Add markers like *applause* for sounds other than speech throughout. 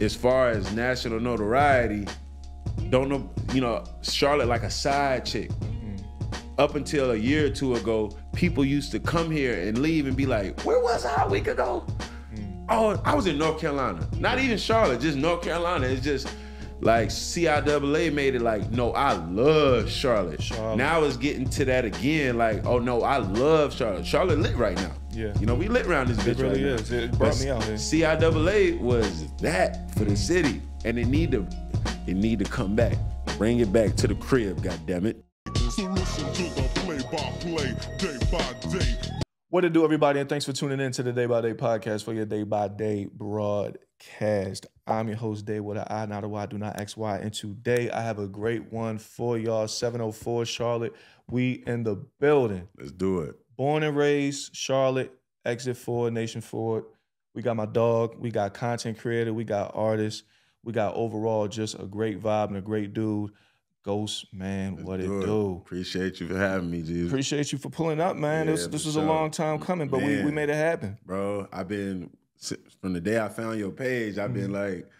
as far as national notoriety, don't know, you know, Charlotte like a side chick. Mm. Up until a year or two ago, people used to come here and leave and be like, "Where was I a week ago?" Mm. Oh, I was in North Carolina. Not even Charlotte, just North Carolina. It's just like CIAA made it like, no, I love Charlotte. Charlotte. Now it's getting to that again, like, oh no, I love Charlotte. Charlotte lit right now. Yeah. You know, we lit around this bitch It really right is. now. It brought But me out here. CIAA was that for the city, and it need to, it need to come back. Bring it back to the crib, God damn it. So listen to the play-by-play, day by day. What to do, everybody, and thanks for tuning in to the Dai By Dai podcast for your day by day broadcast. I'm your host, Dai with an I, not a Y, do not X Y. And today I have a great one for y'all. 704 Charlotte. We in the building. Let's do it. Born and raised, Charlotte, Exit 4, Nation Ford. We got my dog. We got content creator. We got artists. We got overall just a great vibe and a great dude. Ghost, man, Let's what it do do? Appreciate you for having me, G. Appreciate you for pulling up, man. Yeah, this this was a long time coming, but we, we made it happen. bro. I've been from the day I found your page. I've been mm-hmm. like,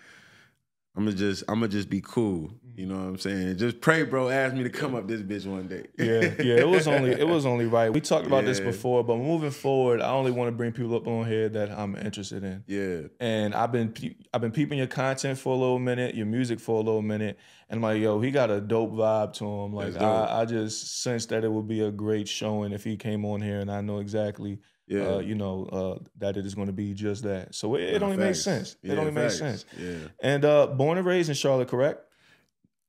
I'm gonna just, I'm gonna just be cool. You know what I'm saying? Just pray, bro. Ask me to come up this bitch one day. Yeah, yeah. It was only it was only right. We talked about this before, but moving forward, I only want to bring people up on here that I'm interested in. yeah, And I've been I've been peeping your content for a little minute, your music for a little minute, and I'm like, yo, he got a dope vibe to him. Like I, I just sensed that it would be a great showing if he came on here, and I know exactly, yeah. uh, you know, uh, that it is going to be just that. So it, it only makes facts. sense. Yeah, it only makes sense. Yeah, And uh, born and raised in Charlotte, correct?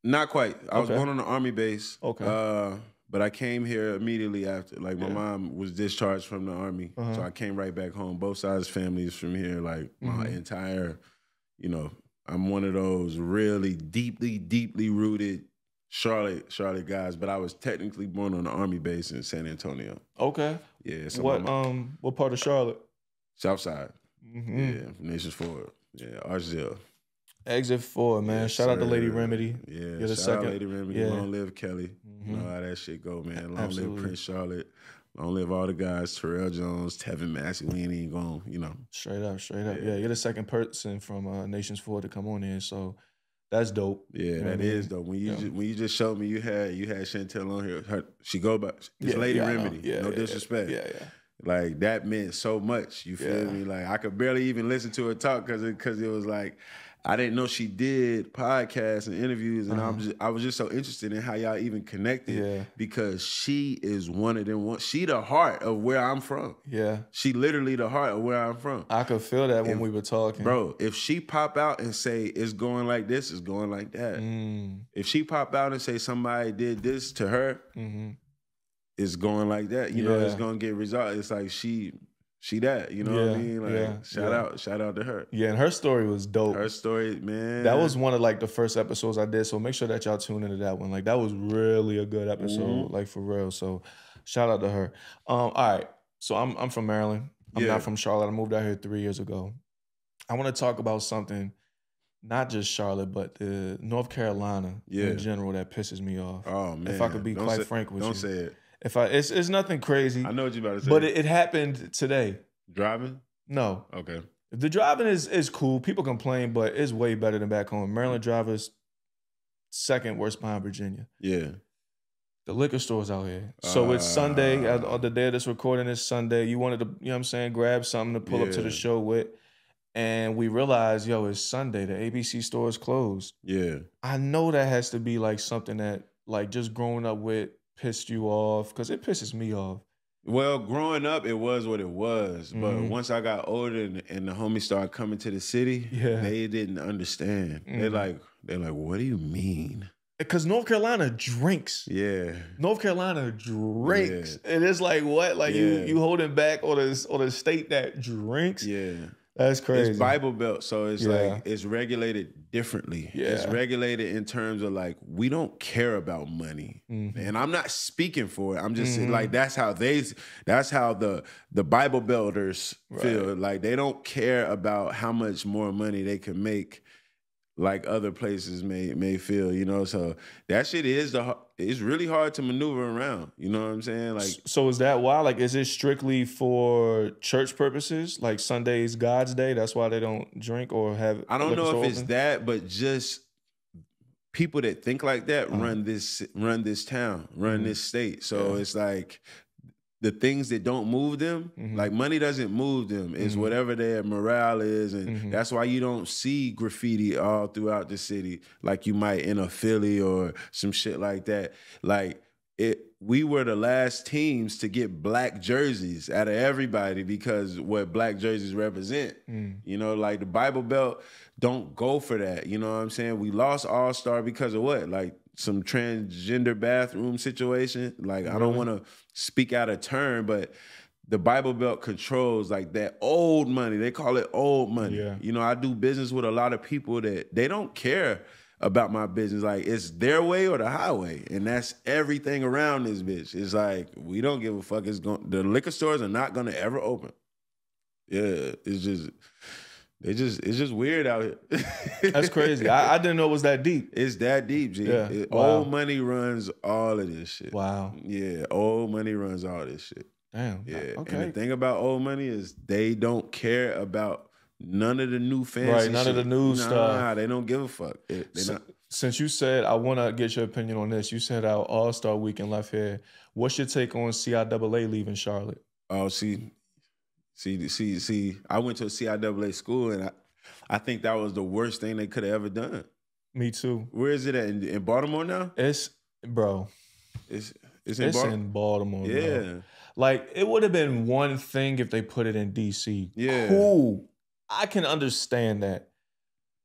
Not quite. I was born on the army base. Okay. Uh, but I came here immediately after. Like my Yeah. mom was discharged from the army, Uh-huh. so I came right back home. Both sides families from here. Like my Mhm. entire, you know, I'm one of those really deeply, deeply rooted Charlotte, Charlotte guys. But I was technically born on the army base in San Antonio. Okay. Yeah, so what my, um what part of Charlotte? South Side. Mhm. Yeah, Nations Ford. Yeah, Archdale. Exit four, man. Yes, Shout out to Lady. Remedy. Yeah, You're the shout second- out Lady Remedy. yeah. Long live Kelly. You know how that shit go, man. Long Absolutely. live Prince Charlotte. Long live all the guys. Terrell Jones, Tevin Massey. We ain't even going, you know. Straight up, straight up. Yeah. Yeah, you're the second person from uh, Nations Ford to come on here, so that's dope. Yeah, You know that what I is mean? though. When you Yeah. just, when you just showed me you had you had Chantel on here, her, she go by it's Yeah, Lady Remedy. Yeah, no disrespect. Yeah, yeah. Like that meant so much. You feel me? Like I could barely even listen to her talk because it, cause it was like I didn't know she did podcasts and interviews, and I'm Uh-huh. just I was just so interested in how y'all even connected Yeah. because she is one of them. One, she the heart of where I'm from. Yeah. She literally the heart of where I'm from. I could feel that when If- we were talking. Bro, if she pop out and say it's going like this, it's going like that. Mm, If she pop out and say somebody did this to her, hmm it's going like that. You know, it's gonna get result. It's like she, she that. You know what I mean? Like yeah, shout yeah. out, shout out to her. Yeah, and her story was dope. Her story, man. that was one of like the first episodes I did, so make sure that y'all tune into that one. Like that was really a good episode, Mhm. like for real. So shout out to her. Um, all right. So I'm I'm from Maryland. I'm Yeah. not from Charlotte. I moved out here three years ago. I want to talk about something, not just Charlotte, but uh, North Carolina Yeah. in general that pisses me off. Oh man. if I could be Don't quite say- frank with don't you. say it. If I, it's it's nothing crazy, I know what you about to say. but it, it happened today. driving. No, Okay. the driving is is cool. People complain, but it's way better than back home. Maryland drivers second worst behind Virginia. Yeah. The liquor stores out here. So it's Sunday. Ah. uh, On the day of this recording is Sunday. You wanted to, you know what I'm saying, grab something to pull up to the show with. And we realized, yo, it's Sunday. The ABC store is closed. Yeah. I know that has to be like something that, like, just growing up with pissed you off because it pisses me off. Well, growing up, it was what it was. But Mhm. once I got older and, and the homies started coming to the city, Yeah. they didn't understand. They Mhm. like, they're like, what do you mean? Because North Carolina drinks. Yeah. North Carolina drinks. And it's like what? Like you Yeah. you holding back on a on a state that drinks? Yeah. That's crazy. It's Bible Belt, so it's Yeah. like it's regulated differently. It's regulated in terms of like we don't care about money, Mhm. and I'm not speaking for it. I'm just Mhm. like that's how they, that's how the the Bible builders feel. Like they don't care about how much more money they can make. Like other places may may feel, you know. So that shit is the it's really hard to maneuver around. You know what I'm saying? Like So is that why? Like, is it strictly for church purposes? Like Sunday's God's Day, that's why they don't drink or have. I don't know if it's that, but just people that think like that Uh-huh. run this run this town, run Mhm. this state. So Yeah. it's like the things that don't move them, Mhm. like money doesn't move them. It's Mhm. whatever their morale is, and Mhm. that's why you don't see graffiti all throughout the city like you might in a Philly or some shit like that. Like it, we were the last teams to get black jerseys out of everybody because what black jerseys represent. Mm. You know, like the Bible Belt don't go for that. You know what I'm saying? We lost All Star because of what? Like some transgender bathroom situation. Like I don't want to speak out of turn, but the Bible Belt controls like that old money. They call it old money. Yeah. You know, I do business with a lot of people that they don't care about my business. Like it's their way or the highway. And that's everything around this bitch. It's like we don't give a fuck. It's going the liquor stores are not gonna ever open. Yeah, it's just they just it's just weird out here. *laughs* That's crazy. I, I didn't know it was that deep. it's that deep, G. Yeah, It- wow. Old money runs all of this shit. Wow. Yeah, old money runs all this shit. Damn. Yeah. Okay. And the thing about old money is they don't care about none of the new fancy Right, none of the shit. new nah, stuff. they don't give a fuck. They So- not, Since you said I want to get your opinion on this, you said our All Star Weekend left here. What's your take on CIAA leaving Charlotte? oh, see, see, see, see. I went to a CIAA school, and I, I think that was the worst thing they could have ever done. Me too. Where is it at? In, in Baltimore now? It's bro. It's it's in It's Baltimore. in Baltimore. bro. yeah, Like it would have been one thing if they put it in DC. Yeah. Cool. I can understand that.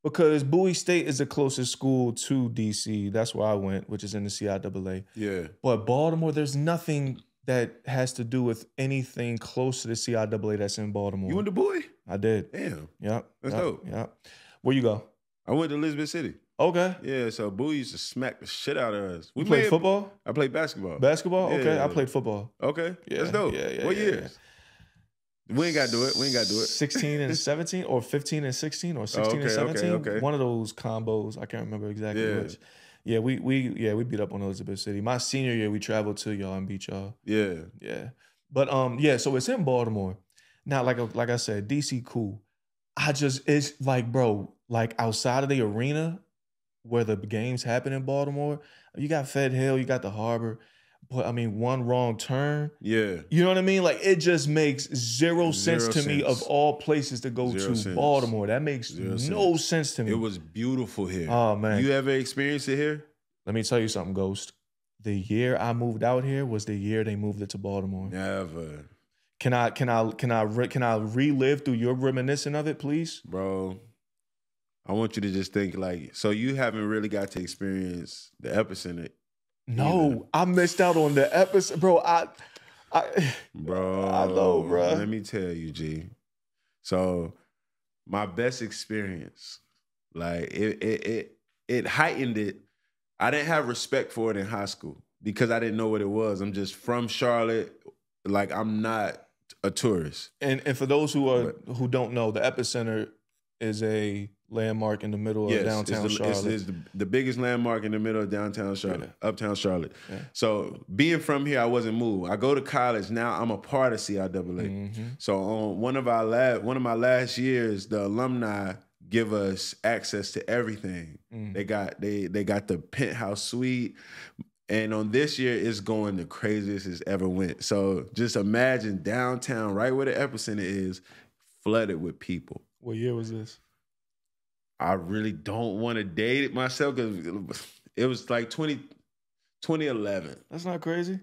Because Bowie State is the closest school to DC. That's where I went, which is in the CIAA. yeah. But Baltimore, there's nothing that has to do with anything close to the CIAA that's in Baltimore. You went to Bowie? I did. Damn, Yep. That's yep, dope. Yep. Where you go? I went to Elizabeth City. Okay. Yeah, so Bowie used to smack the shit out of us. We You played played- football? I played basketball. Basketball? Okay. I played football. Okay, Yeah, that's dope. yeah, yeah, what yeah, years? We ain't got to do it. We ain't got to do it. 16 and *laughs* 17 or 15 and 16 or 16 and oh, okay, 17 okay. one of those combos i can't remember exactly Yeah. which yeah we we yeah we beat up on elizabeth city. My senior year we traveled to y'all and beat y'all. Yeah, yeah. But um yeah so it's in baltimore. Now like like i said dc cool. I just it's like bro like outside of the arena where the games happen in baltimore you got fed hill you got the harbor i mean one wrong turn yeah. you know what I mean? Like it just makes zero, sense Zero to me of all places to go Zero to sense. Baltimore. That makes Zero no sense to me. It was beautiful here. oh man. you ever experienced it here? Let me tell you something, Ghost. The year I moved out here was the year they moved it to Baltimore. Never, Can I can I can I re- can I relive through your reminiscent of it, please? bro. I want you to just think like, so you haven't really got to experience the epicenter, No. I missed out on the episode, bro. I I bro. I know, bro. Let me tell you, G. So, my best experience, like it, it, it, it heightened it. I didn't have respect for it in high school because I didn't know what it was. I'm just from Charlotte. Like I'm not a tourist. and and for those who are who don't know, the epicenter is a landmark in the middle Yes, of downtown it's, the, Charlotte. it's, it's the, the biggest landmark in the middle of downtown Charlotte, uptown Charlotte. Yeah. So being from here, I wasn't moved. I go to college now. I'm a part of CIAA. Mhm. So on one of our last one of my last years, the alumni give us access to everything. Mm. They got they they got the penthouse suite. And on this year, it's going the craziest it's ever went. So just imagine downtown, right where the epicenter is, flooded with people. What year was this? I really don't want to date it myself because it was like 20, 2011. That's not crazy.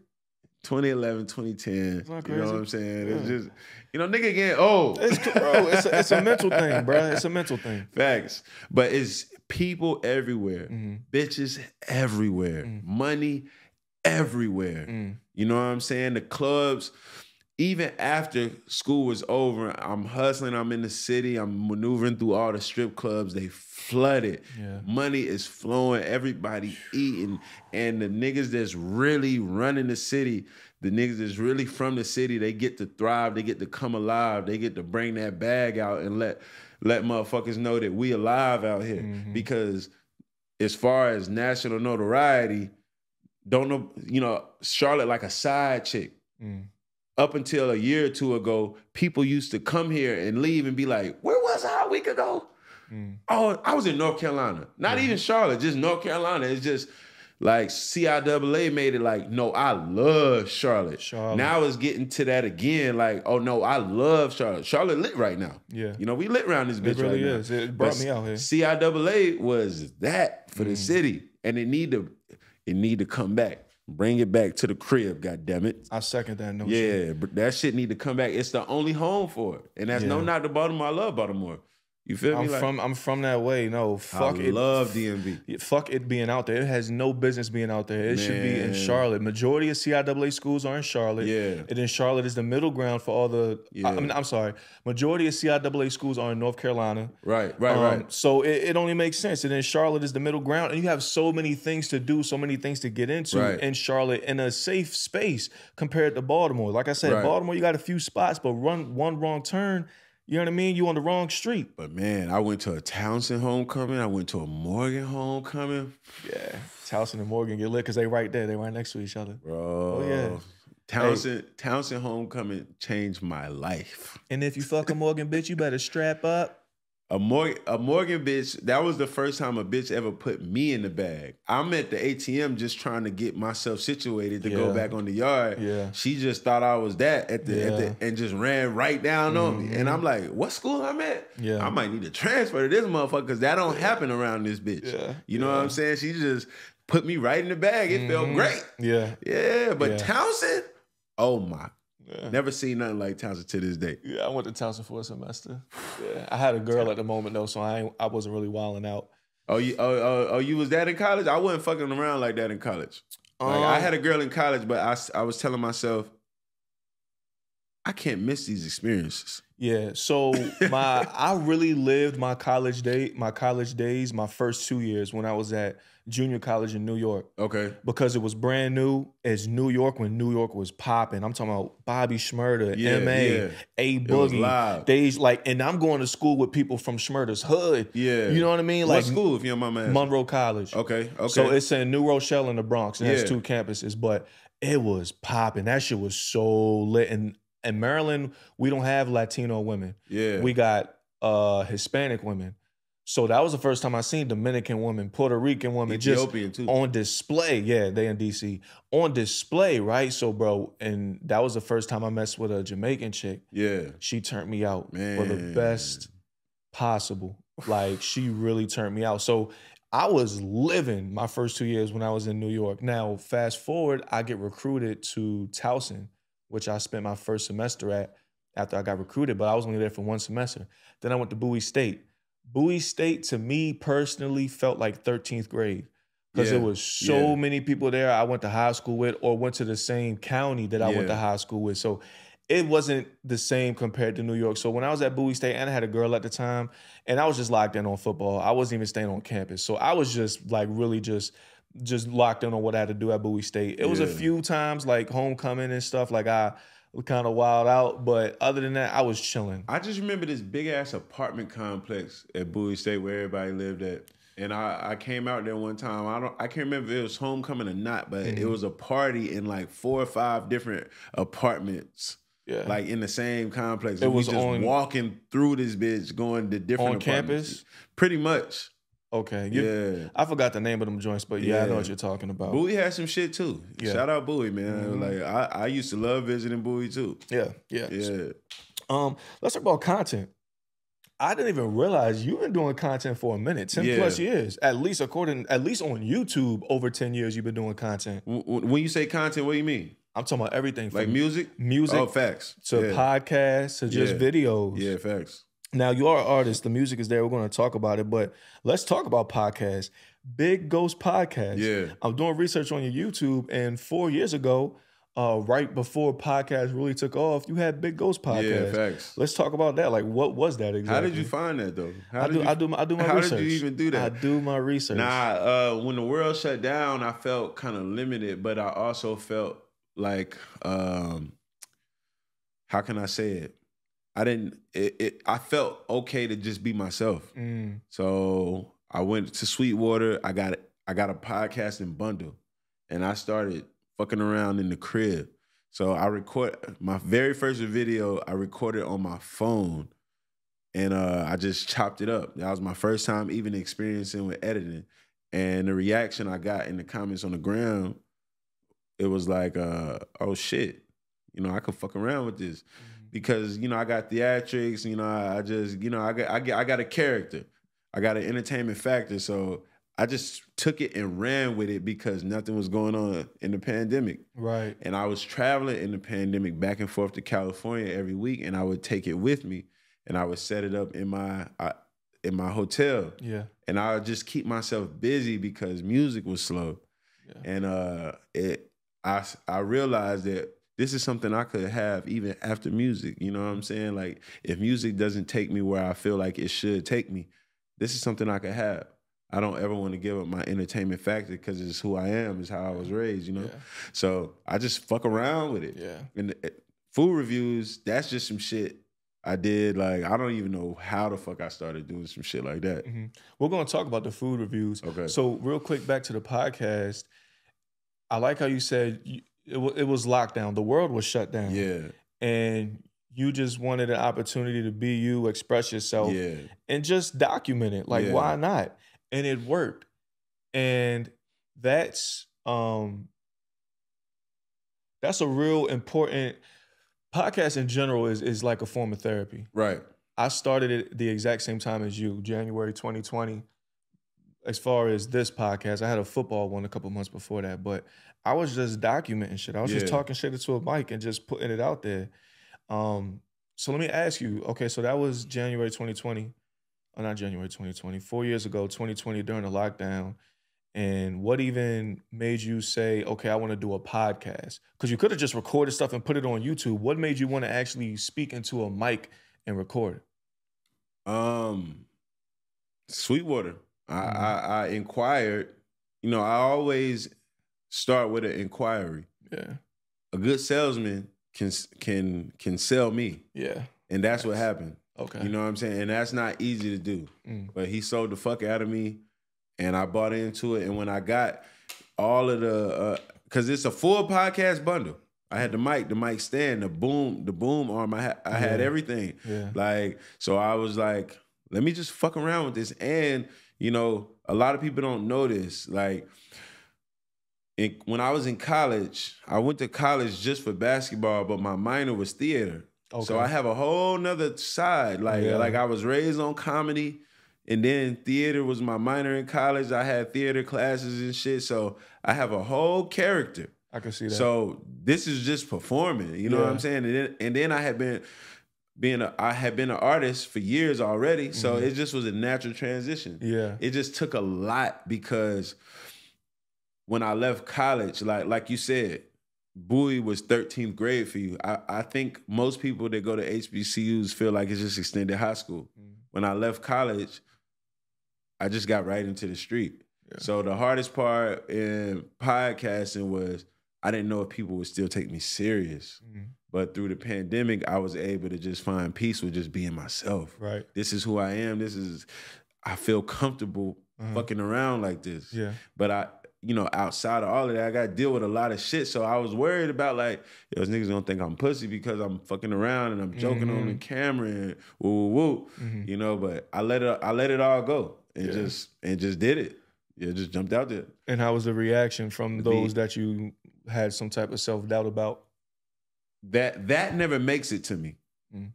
2011, 2010. It's not You know what. I'm saying? It's just, you know, nigga getting old. It's bro, it's a, it's a mental thing, bro. It's a mental thing. *laughs* Facts. But it's people everywhere, Mhm. bitches everywhere, Mm. money everywhere. Mm. You know what I'm saying? The clubs, even after school was over, I'm hustling. I'm in the city. I'm maneuvering through all the strip clubs. They flooded. Yeah. Money is flowing. Everybody eating, and the niggas that's really running the city, the niggas that's really from the city, they get to thrive. They get to come alive. They get to bring that bag out and let let motherfuckers know that we alive out here. Because as far as national notoriety, don't know, you know, Charlotte like a side chick. Mm. Up until a year or two ago, people used to come here and leave and be like, "Where was I a week ago?" Mm. Oh, I was in North Carolina. Not even Charlotte, just North Carolina. It's just like CIAA made it like, no, I love Charlotte. Charlotte. Now it's getting to that again. Like, oh no, I love Charlotte. Charlotte lit right now. Yeah. You know, we lit around this bitch It really right now. is. It brought But me out here. CIAA was that for Mm. the city, and it need to, it need to come back. Bring it back to the crib. God damn it. I second that notion. Yeah, but that shit need to come back. It's the only home for it, and that's no Yeah. knock to Baltimore. I love Baltimore. You feel I'm me? Like, from I'm from that way. No, fuck I it. love DMV. Fuck it being out there. It has no business being out there. It should be in Charlotte. Majority of CIAA schools are in Charlotte. Yeah. And then Charlotte is the middle ground for all the. Yeah. I, mean, I'm sorry. Majority of CIAA schools are in North Carolina. Right, right, Um, right. So it, it only makes sense. And then Charlotte is the middle ground. And you have so many things to do, so many things to get into Right. in Charlotte in a safe space compared to Baltimore. Like I said, Right. Baltimore, you got a few spots, but run one wrong turn, you know what I mean? You on the wrong street. But man, I went to a Towson homecoming. I went to a Morgan homecoming, Yeah. Towson and Morgan get lit because they right there. They right next to each other. bro. Oh, yeah. Towson Towson homecoming changed my life. And if you fuck a Morgan bitch, you better strap up. A Morgan, a Morgan bitch. That was the first time a bitch ever put me in the bag. I'm at the ATM just trying to get myself situated to go back on the yard. Yeah. She just thought I was that at the, Yeah. Mm-hmm. the and just ran right down on me. And I'm like, what school I'm at? Yeah. I might need to transfer to this motherfucker because that don't happen around this bitch. Yeah. You know what I'm saying? She just put me right in the bag. It felt great. Yeah. Yeah, but Mm-hmm. Yeah. Towson, oh my, Yeah. never seen nothing like Towson to this day. Yeah, I went to Towson for a semester. Yeah, I had a girl at the moment though, so I ain't, I wasn't really wilding out. Oh, you oh, oh, oh, you was that in college? I wasn't fucking around like that in college. Like I Um, had a girl in college, but I I was telling myself, I can't miss these experiences. Yeah, so my I really lived my college day, my college days, my first two years when I was at junior college in New York Okay. because it was brand new. as New York when New York was popping. I'm talking about Bobby Shmurda, Yeah, Ma, yeah. A Boogie. They like, and I'm going to school with people from Shmurda's hood. Yeah. you know what I mean? What school, if your mama asked? Monroe College. Okay. Okay. So it's in New Rochelle in the Bronx, and Yeah. two campuses. But it was popping. That shit was so lit. And in Maryland, we don't have Latino women. yeah. We got uh Hispanic women. So that was the first time I seen Dominican women, Puerto Rican women, just Ethiopian too. on display. Yeah, they in DC on display, right? So, bro, and that was the first time I messed with a Jamaican chick. yeah. She turned me out for the best possible. Like she really turned me out. So I was living my first two years when I was in New York. Now, fast forward, I get recruited to Towson, which I spent my first semester at after I got recruited, but I was only there for one semester. Then I went to Bowie State. Bowie State to me personally felt like 13th grade because Yeah, there was so yeah. many people there I went to high school with or went to the same county that I went to high school with. So it wasn't the same compared to New York. So when I was at Bowie State and I had a girl at the time, and I was just locked in on football. I wasn't even staying on campus. So I was just like really just just locked in on what I had to do at Bowie State. It was a few times like homecoming and stuff, like I was kind of wild out. But other than that, I was chilling. I just remember this big ass apartment complex at Bowie State where everybody lived at. And I, I came out there one time. I don't I can't remember if it was homecoming or not, but Mm-hmm. it was a party in like four or five different apartments. Yeah. Like in the same complex. It And we was just on- walking through this bitch going to different On apartments. campus? Pretty much. Okay. You, yeah. I forgot the name of them joints, but yeah, I know what you're talking about. Bowie had some shit too. Yeah. Mm-hmm. Shout out Bowie, man. Like I, I used to love visiting Bowie too. Yeah, yeah. Yeah. Um, let's talk about content. I didn't even realize you've been doing content for a minute, 10 Yeah. plus years. At least according at least on YouTube, over 10 years you've been doing content. When you say content, what do you mean? I'm talking about everything from Like music? music Oh, facts. to yeah. podcasts to just Yeah. videos. Yeah, facts. Now you are an artist, the music is there. We're going to talk about it, but let's talk about podcasts. Big Ghost Podcast. Yeah. I'm doing research on your YouTube, and four years ago, uh, right before podcast really took off, you had Big Ghost podcast. Yeah, facts. Let's talk about that. Like, what was that exactly? How did you find that though? How I do, you, I do, my, I do my how research. did you even do that? I do my research. Nah, uh, when the world shut down, I felt kind of limited, but I also felt like, um, how can I say it? I didn't. It, it. I felt okay to just be myself. Mm, So I went to Sweetwater. I got I got a podcasting bundle, and I started fucking around in the crib. So I record my very first video. I recorded on my phone, and uh, I just chopped it up. That was my first time even experiencing with editing, and the reaction I got in the comments on the ground, it was like, uh, "Oh shit." You know, I could fuck around with this because you know I got theatrics. You know, I I just you know I got I got I got a character. I got an entertainment factor. So I just took it and ran with it because nothing was going on in the pandemic. right. And I was traveling in the pandemic back and forth to California every week, and I would take it with me, and I would set it up in my I, in my hotel, Yeah. and I would just keep myself busy because music was slow, Yeah. and uh, it I I realized that this is something I could have even after music. You know what I'm saying? Like if music doesn't take me where I feel like it should take me, this is something I could have. I don't ever want to give up my entertainment factor because it's who I am, it's how I was raised, you know. Yeah. So I just fuck around with it. Yeah. And the, food reviews, that's just some shit I did. Like I don't even know how the fuck I started doing some shit like that. hmm We're going to talk about the food reviews. Okay. So, real quick, back to the podcast. I like how you said you, it, wa- it was lockdown. The world was shut down. Yeah, And you just wanted an opportunity to be you, express yourself, yeah, and just document it. Like, Yeah. why not? And it worked. And that's um that's a real important podcast in general is is like a form of therapy. right. I started it the exact same time as you, January 2020. As far as this podcast, I had a football one a couple months before that, but I was just documenting shit. I was just talking shit into a mic and just putting it out there. Um, so let me ask you, okay, so that was January 2020, or not January 2020, four years ago, 2020 during the lockdown. And what even made you say, okay, I want to do a podcast? Because you could have just recorded stuff and put it on YouTube. What made you want to actually speak into a mic and record? Um, Sweetwater. I, Mhm. I I inquired. You know, I always start with an inquiry. Yeah. A good salesman can can can sell me, Yeah. and that's what happened. Okay. You know what I'm saying? And that's not easy to do. Mm. But he sold the fuck out of me, and I bought into it. And when I got all of the, because it's a full podcast bundle. I had the mic, the mic stand, the boom, the boom arm. I had, I had Yeah. everything. Yeah. Like, so I was like, let me just fuck around with this. And, you know, a lot of people don't know this. Like, in, when I was in college, I went to college just for basketball, but my minor was theater. Okay. So I have a whole nother side. Like, Yeah. like I was raised on comedy, and then theater was my minor in college. I had theater classes and shit. So I have a whole character. I can see that. So this is just performing. You know what I'm saying? And then, and then I had been being a, I had been an artist for years already. So Mhm. it just was a natural transition. yeah. It just took a lot because when I left college, like like you said, Bowie was 13th grade for you. I, I think most people that go to HBCUs feel like it's just extended high school. Mm. When I left college, I just got right into the street. Yeah. So the hardest part in podcasting was I didn't know if people would still take me serious. Mm. But through the pandemic, I was able to just find peace with just being myself. Right. This is who I am. This is I feel comfortable Uh-huh. fucking around like this. Yeah. But I, you know, outside of all of that, I got to deal with a lot of shit. So I was worried about like, yo, those niggas gonna think I'm pussy because I'm fucking around and I'm joking on the Mhm. camera and woo woo woo. Mhm. You know, but I let it, I let it all go and Yeah. just and just did it. Yeah, just jumped out there. And how was the reaction from those that you had some type of self doubt about? That that never makes it to me. Mm.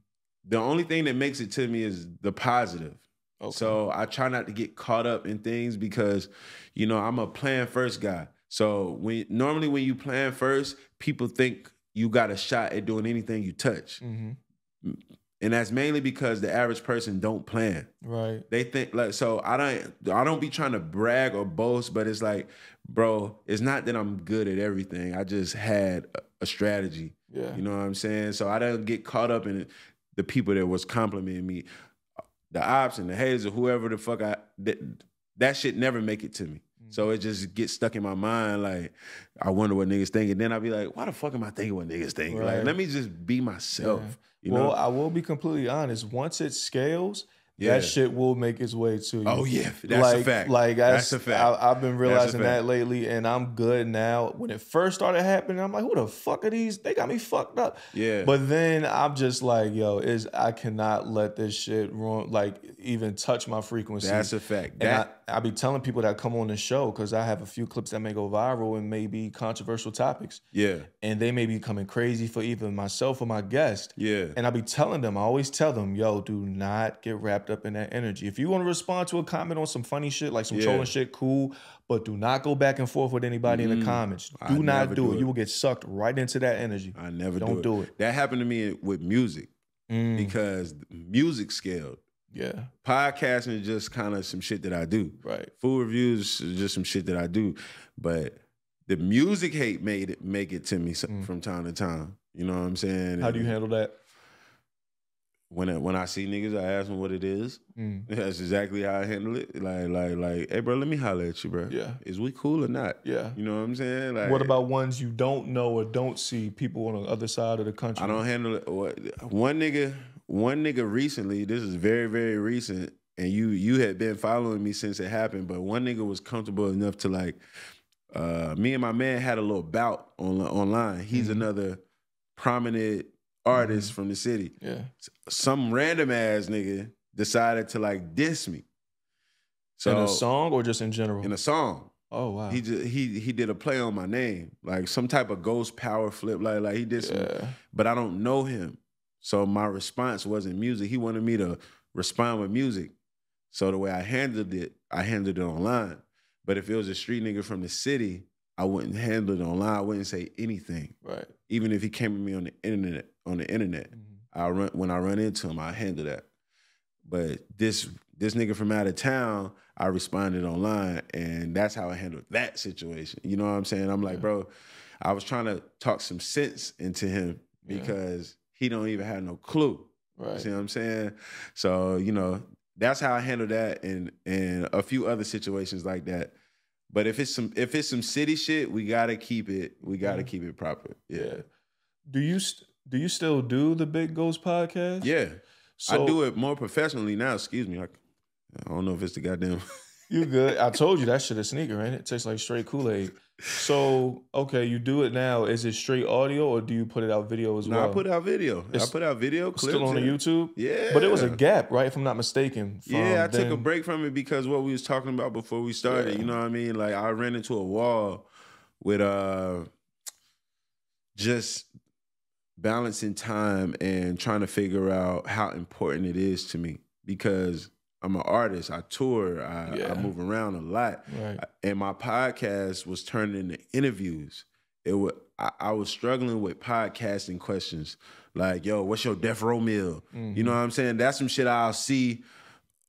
The only thing that makes it to me is the positive. Okay. So I try not to get caught up in things because, you know, I'm a plan first guy. So when normally when you plan first, people think you got a shot at doing anything you touch. hmm And that's mainly because the average person don't plan. Right. They think like so I don't I don't be trying to brag or boast, but it's like, bro, it's not that I'm good at everything. I just had a strategy. Yeah. You know what I'm saying? So I don't get caught up in the people that was complimenting me, the ops and the haters or whoever the fuck I that, that shit never make it to me. Mm-hmm. So it just gets stuck in my mind. Like I wonder what niggas think, and then I'll be like, why the fuck am I thinking what niggas think? Right. Like let me just be myself. Yeah. You well, know? I will be completely honest. Once it scales, Yeah. that shit will make its way to you. Oh yeah, that's like, a fact. Like that's a fact. I, have been realizing that lately, and I'm good now. When it first started happening, I'm like, "Who the fuck are these? They got me fucked up." yeah, But then I'm just like, "Yo, is I cannot let this shit ruin, like even touch my frequency." that's a fact. and That I, I be telling people that come on the show because I have a few clips that may go viral and may be controversial topics, yeah, and they may be coming crazy for either myself or my guest. yeah, And I be telling them, I always tell them, yo, do not get wrapped up in that energy. If you want to respond to a comment on some funny shit, like some Yeah. trolling shit, cool. But do not go back and forth with anybody in the Mm, comments. I Do not do do it. it. You will get sucked right into that energy. I never Don't do it. do it. That happened to me with music Mm, because music scaled. yeah, Podcasting is just kind of some shit that I do. right. Food reviews is just some shit that I do. But the music hate made it make it to me Mm. from time to time. You know what I'm saying? How do you handle that? When I, when I see niggas, I ask them what it is. Mm, *laughs* That's exactly how I handle it. Like like like, hey bro, let me holler at you, bro. Yeah. Is we cool or not? yeah. You know what I'm saying? Like What about ones you don't know or don't see people on the other side of the country? I don't handle it. One nigga, one nigga recently. This is very, very recent, and you you had been following me since it happened. But one nigga was comfortable enough to like. Uh, me and my man had a little bout on online. He's Mhm. another prominent artist from the city. Yeah. Some random ass nigga decided to like diss me. So in a song or just in general? in a song. oh wow. He just he he did a play on my name, like some type of ghost power flip, like like he did some yeah. but I don't know him. So my response wasn't music. He wanted me to respond with music. So the way I handled it, I handled it online. But if it was a street nigga from the city, I wouldn't handle it online. I wouldn't say anything. Right. Even if he came at me on the internet, on the internet, Mhm. I run when I run into him, I handle that. But this this nigga from out of town, I responded online, and that's how I handled that situation. You know what I'm saying? I'm like, Yeah. bro, I was trying to talk some sense into him Yeah. because he don't even have no clue. You Right. see what I'm saying? So you know that's how I handle that, and and a few other situations like that. But if it's some if it's some city shit, we gotta keep it. We gotta Yeah. keep it proper. Yeah. Yeah, Do you st- do you still do the Big Ghost podcast? yeah. So, I do it more professionally now. Excuse me. I, I don't know if it's the goddamn. You good? I *laughs* told you that shit is sneaker, ain't it? Tastes like straight Kool Aid. So okay, you do it now. Is it straight audio or do you put it out video as no, well? I put out video. It's I put out video clips. still on the YouTube. Yeah, But it was a gap, right? If I'm not mistaken. Yeah, I took a break from it because what we was talking about before we started. Yeah. You know what I mean? Like I ran into a wall with uh just balancing time and trying to figure out how important it is to me because I'm an artist. I tour. I, Yeah. I move around a lot. Right. and my podcast was turned into interviews. It was I, I was struggling with podcasting questions like, "Yo, what's your death row meal?" You know what I'm saying? That's some shit I'll see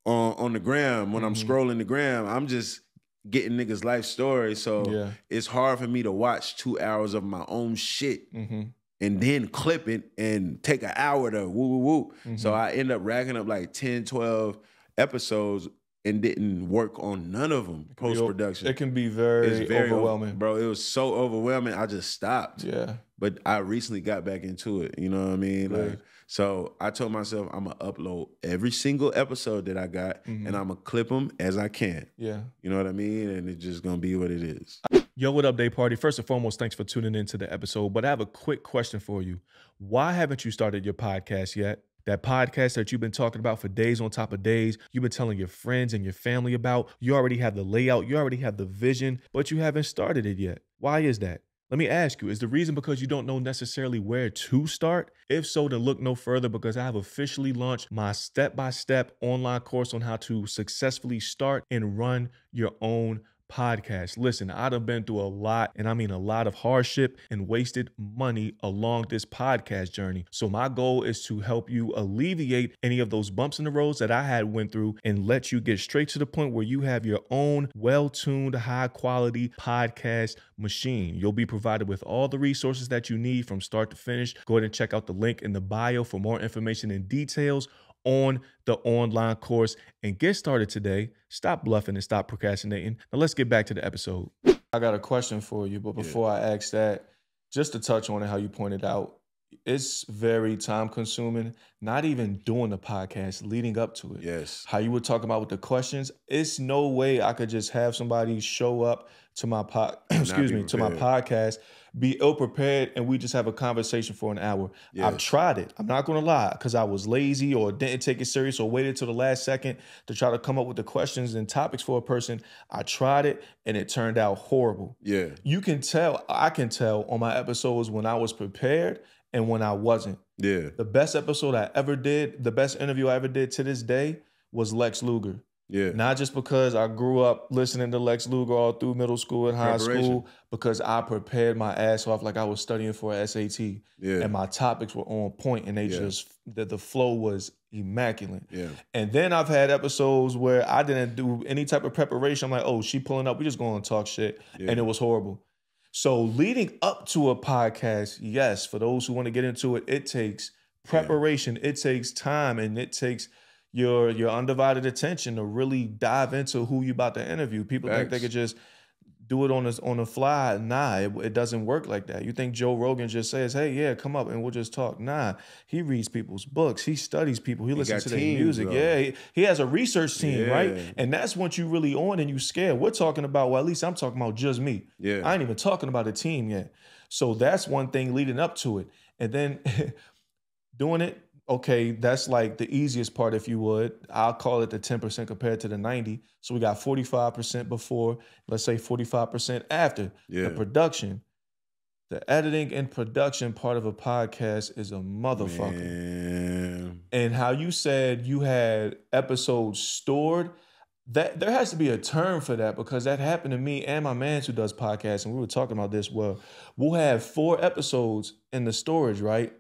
on on the gram when I'm Mhm. scrolling the gram. I'm just getting niggas' life stories, so Yeah. it's hard for me to watch two hours of my own shit Mm-hmm. and then clip it and take an hour to woo woo woo. So Mhm. I end up racking up like 10, 12 episodes and didn't work on none of them post production. It can be very, It's very overwhelming. bro. It was so overwhelming. I just stopped. Yeah. But I recently got back into it. You know what I mean? Like, so I told myself I'm gonna upload every single episode that I got, Mhm. and I'm gonna clip them as I can. Yeah. You know what I mean? And it's just gonna be what it is. Yo, what up, Dai Party? First and foremost, thanks for tuning into the episode. But I have a quick question for you. Why haven't you started your podcast yet? That podcast that you've been talking about for days on top of days, you've been telling your friends and your family about. You already have the layout, you already have the vision, but you haven't started it yet. Why is that? Let me ask you, is the reason because you don't know necessarily where to start? If so, then look no further because I have officially launched my step by step online course on how to successfully start and run your own podcast. Listen, I'd have been through a lot, and I mean a lot of hardship and wasted money along this podcast journey. So my goal is to help you alleviate any of those bumps in the roads that I had went through and let you get straight to the point where you have your own well-tuned, high-quality podcast machine. You'll be provided with all the resources that you need from start to finish. Go ahead and check out the link in the bio for more information and details on the online course and get started today. Stop bluffing and stop procrastinating. Now let's get back to the episode. I got a question for you, but before I ask that, just to touch on it, how you pointed out, it's very time consuming. Not even doing the podcast, leading up to it. Yes. How you were talking about with the questions, it's no way I could just have somebody show up to my pod, *clears throat* excuse be me, to my podcast, be ill prepared, and we just have a conversation for an hour. I've tried it. I'm not gonna lie, because I was lazy or didn't take it serious or waited till the last second to try to come up with the questions and topics for a person. I tried it and it turned out horrible. Yeah. You can tell, I can tell on my episodes when I was prepared and when I wasn't. Yeah. The best episode I ever did, the best interview I ever did to this day was Lex Luger. Yeah. Not just because I grew up listening to Lex Luger all through middle school and high school, because I prepared my ass off like I was studying for a SAT. Yeah. And my topics were on point and they Yeah. just, the, the flow was immaculate. Yeah. And then I've had episodes where I didn't do any type of preparation. I'm like, oh, she pulling up. We just going to talk shit. Yeah. And it was horrible. So leading up to a podcast, yes, for those who want to get into it, it takes preparation, it takes time, and it takes your your undivided attention to really dive into who you about to interview. People think they could just do it on this on the fly. Nah, it, it doesn't work like that. You think Joe Rogan just says, "Hey, yeah, come up and we'll just talk." Nah, he reads people's books. He studies people. He, listens got to their music. though. Yeah, he, he has a research team, right? And that's what you really on and you scared. We're talking about, well, at least I'm talking about just me. Yeah. I ain't even talking about a team yet. So that's one thing leading up to it. And then *laughs* doing it, okay, that's like the easiest part, if you would. I'll call it the 10% compared to the 90. So we got 45% before, let's say 45% after. Yeah. The production, the editing and production part of a podcast is a motherfucker Man. and how you said you had episodes stored that there has to be a term for that because that happened to me and my man who does podcasts and we were talking about this well we'll have four episodes in the storage right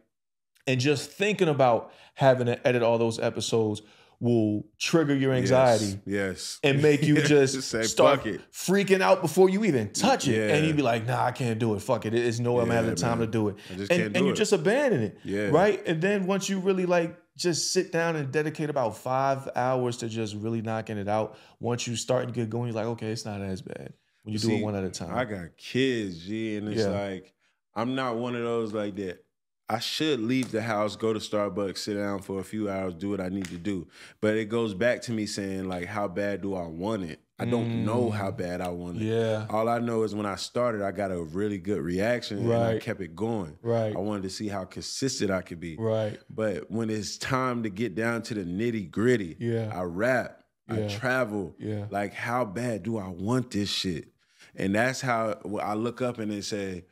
and just thinking about having to edit all those episodes will trigger your anxiety Yes. yes. and make you *laughs* just Say, start it. freaking out before you even touch it. And you'd be like, nah, I can't do it. Fuck it. It's no way I'm Yeah, having the time man. to do it. And do you it. just abandon it. Yeah. Right? And then once you really like just sit down and dedicate about five hours to just really knocking it out, once you start and get going, you're like, okay, it's not as bad. When you do it one at a time. I got kids, G, and it's Yeah. like I'm not one of those like that. I should leave the house, go to Starbucks, sit down for a few hours, do what I need to do. But it goes back to me saying like, how bad do I want it? I don't know how bad I want it. Mm. yeah. All I know is when I started, I got a really good reaction and I kept it going. Right. I wanted to see how consistent I could be. Right. But when it's time to get down to the nitty gritty, Yeah. I rap, yeah. I travel. Yeah. Like, how bad do I want this shit? And that's how I look up and they say,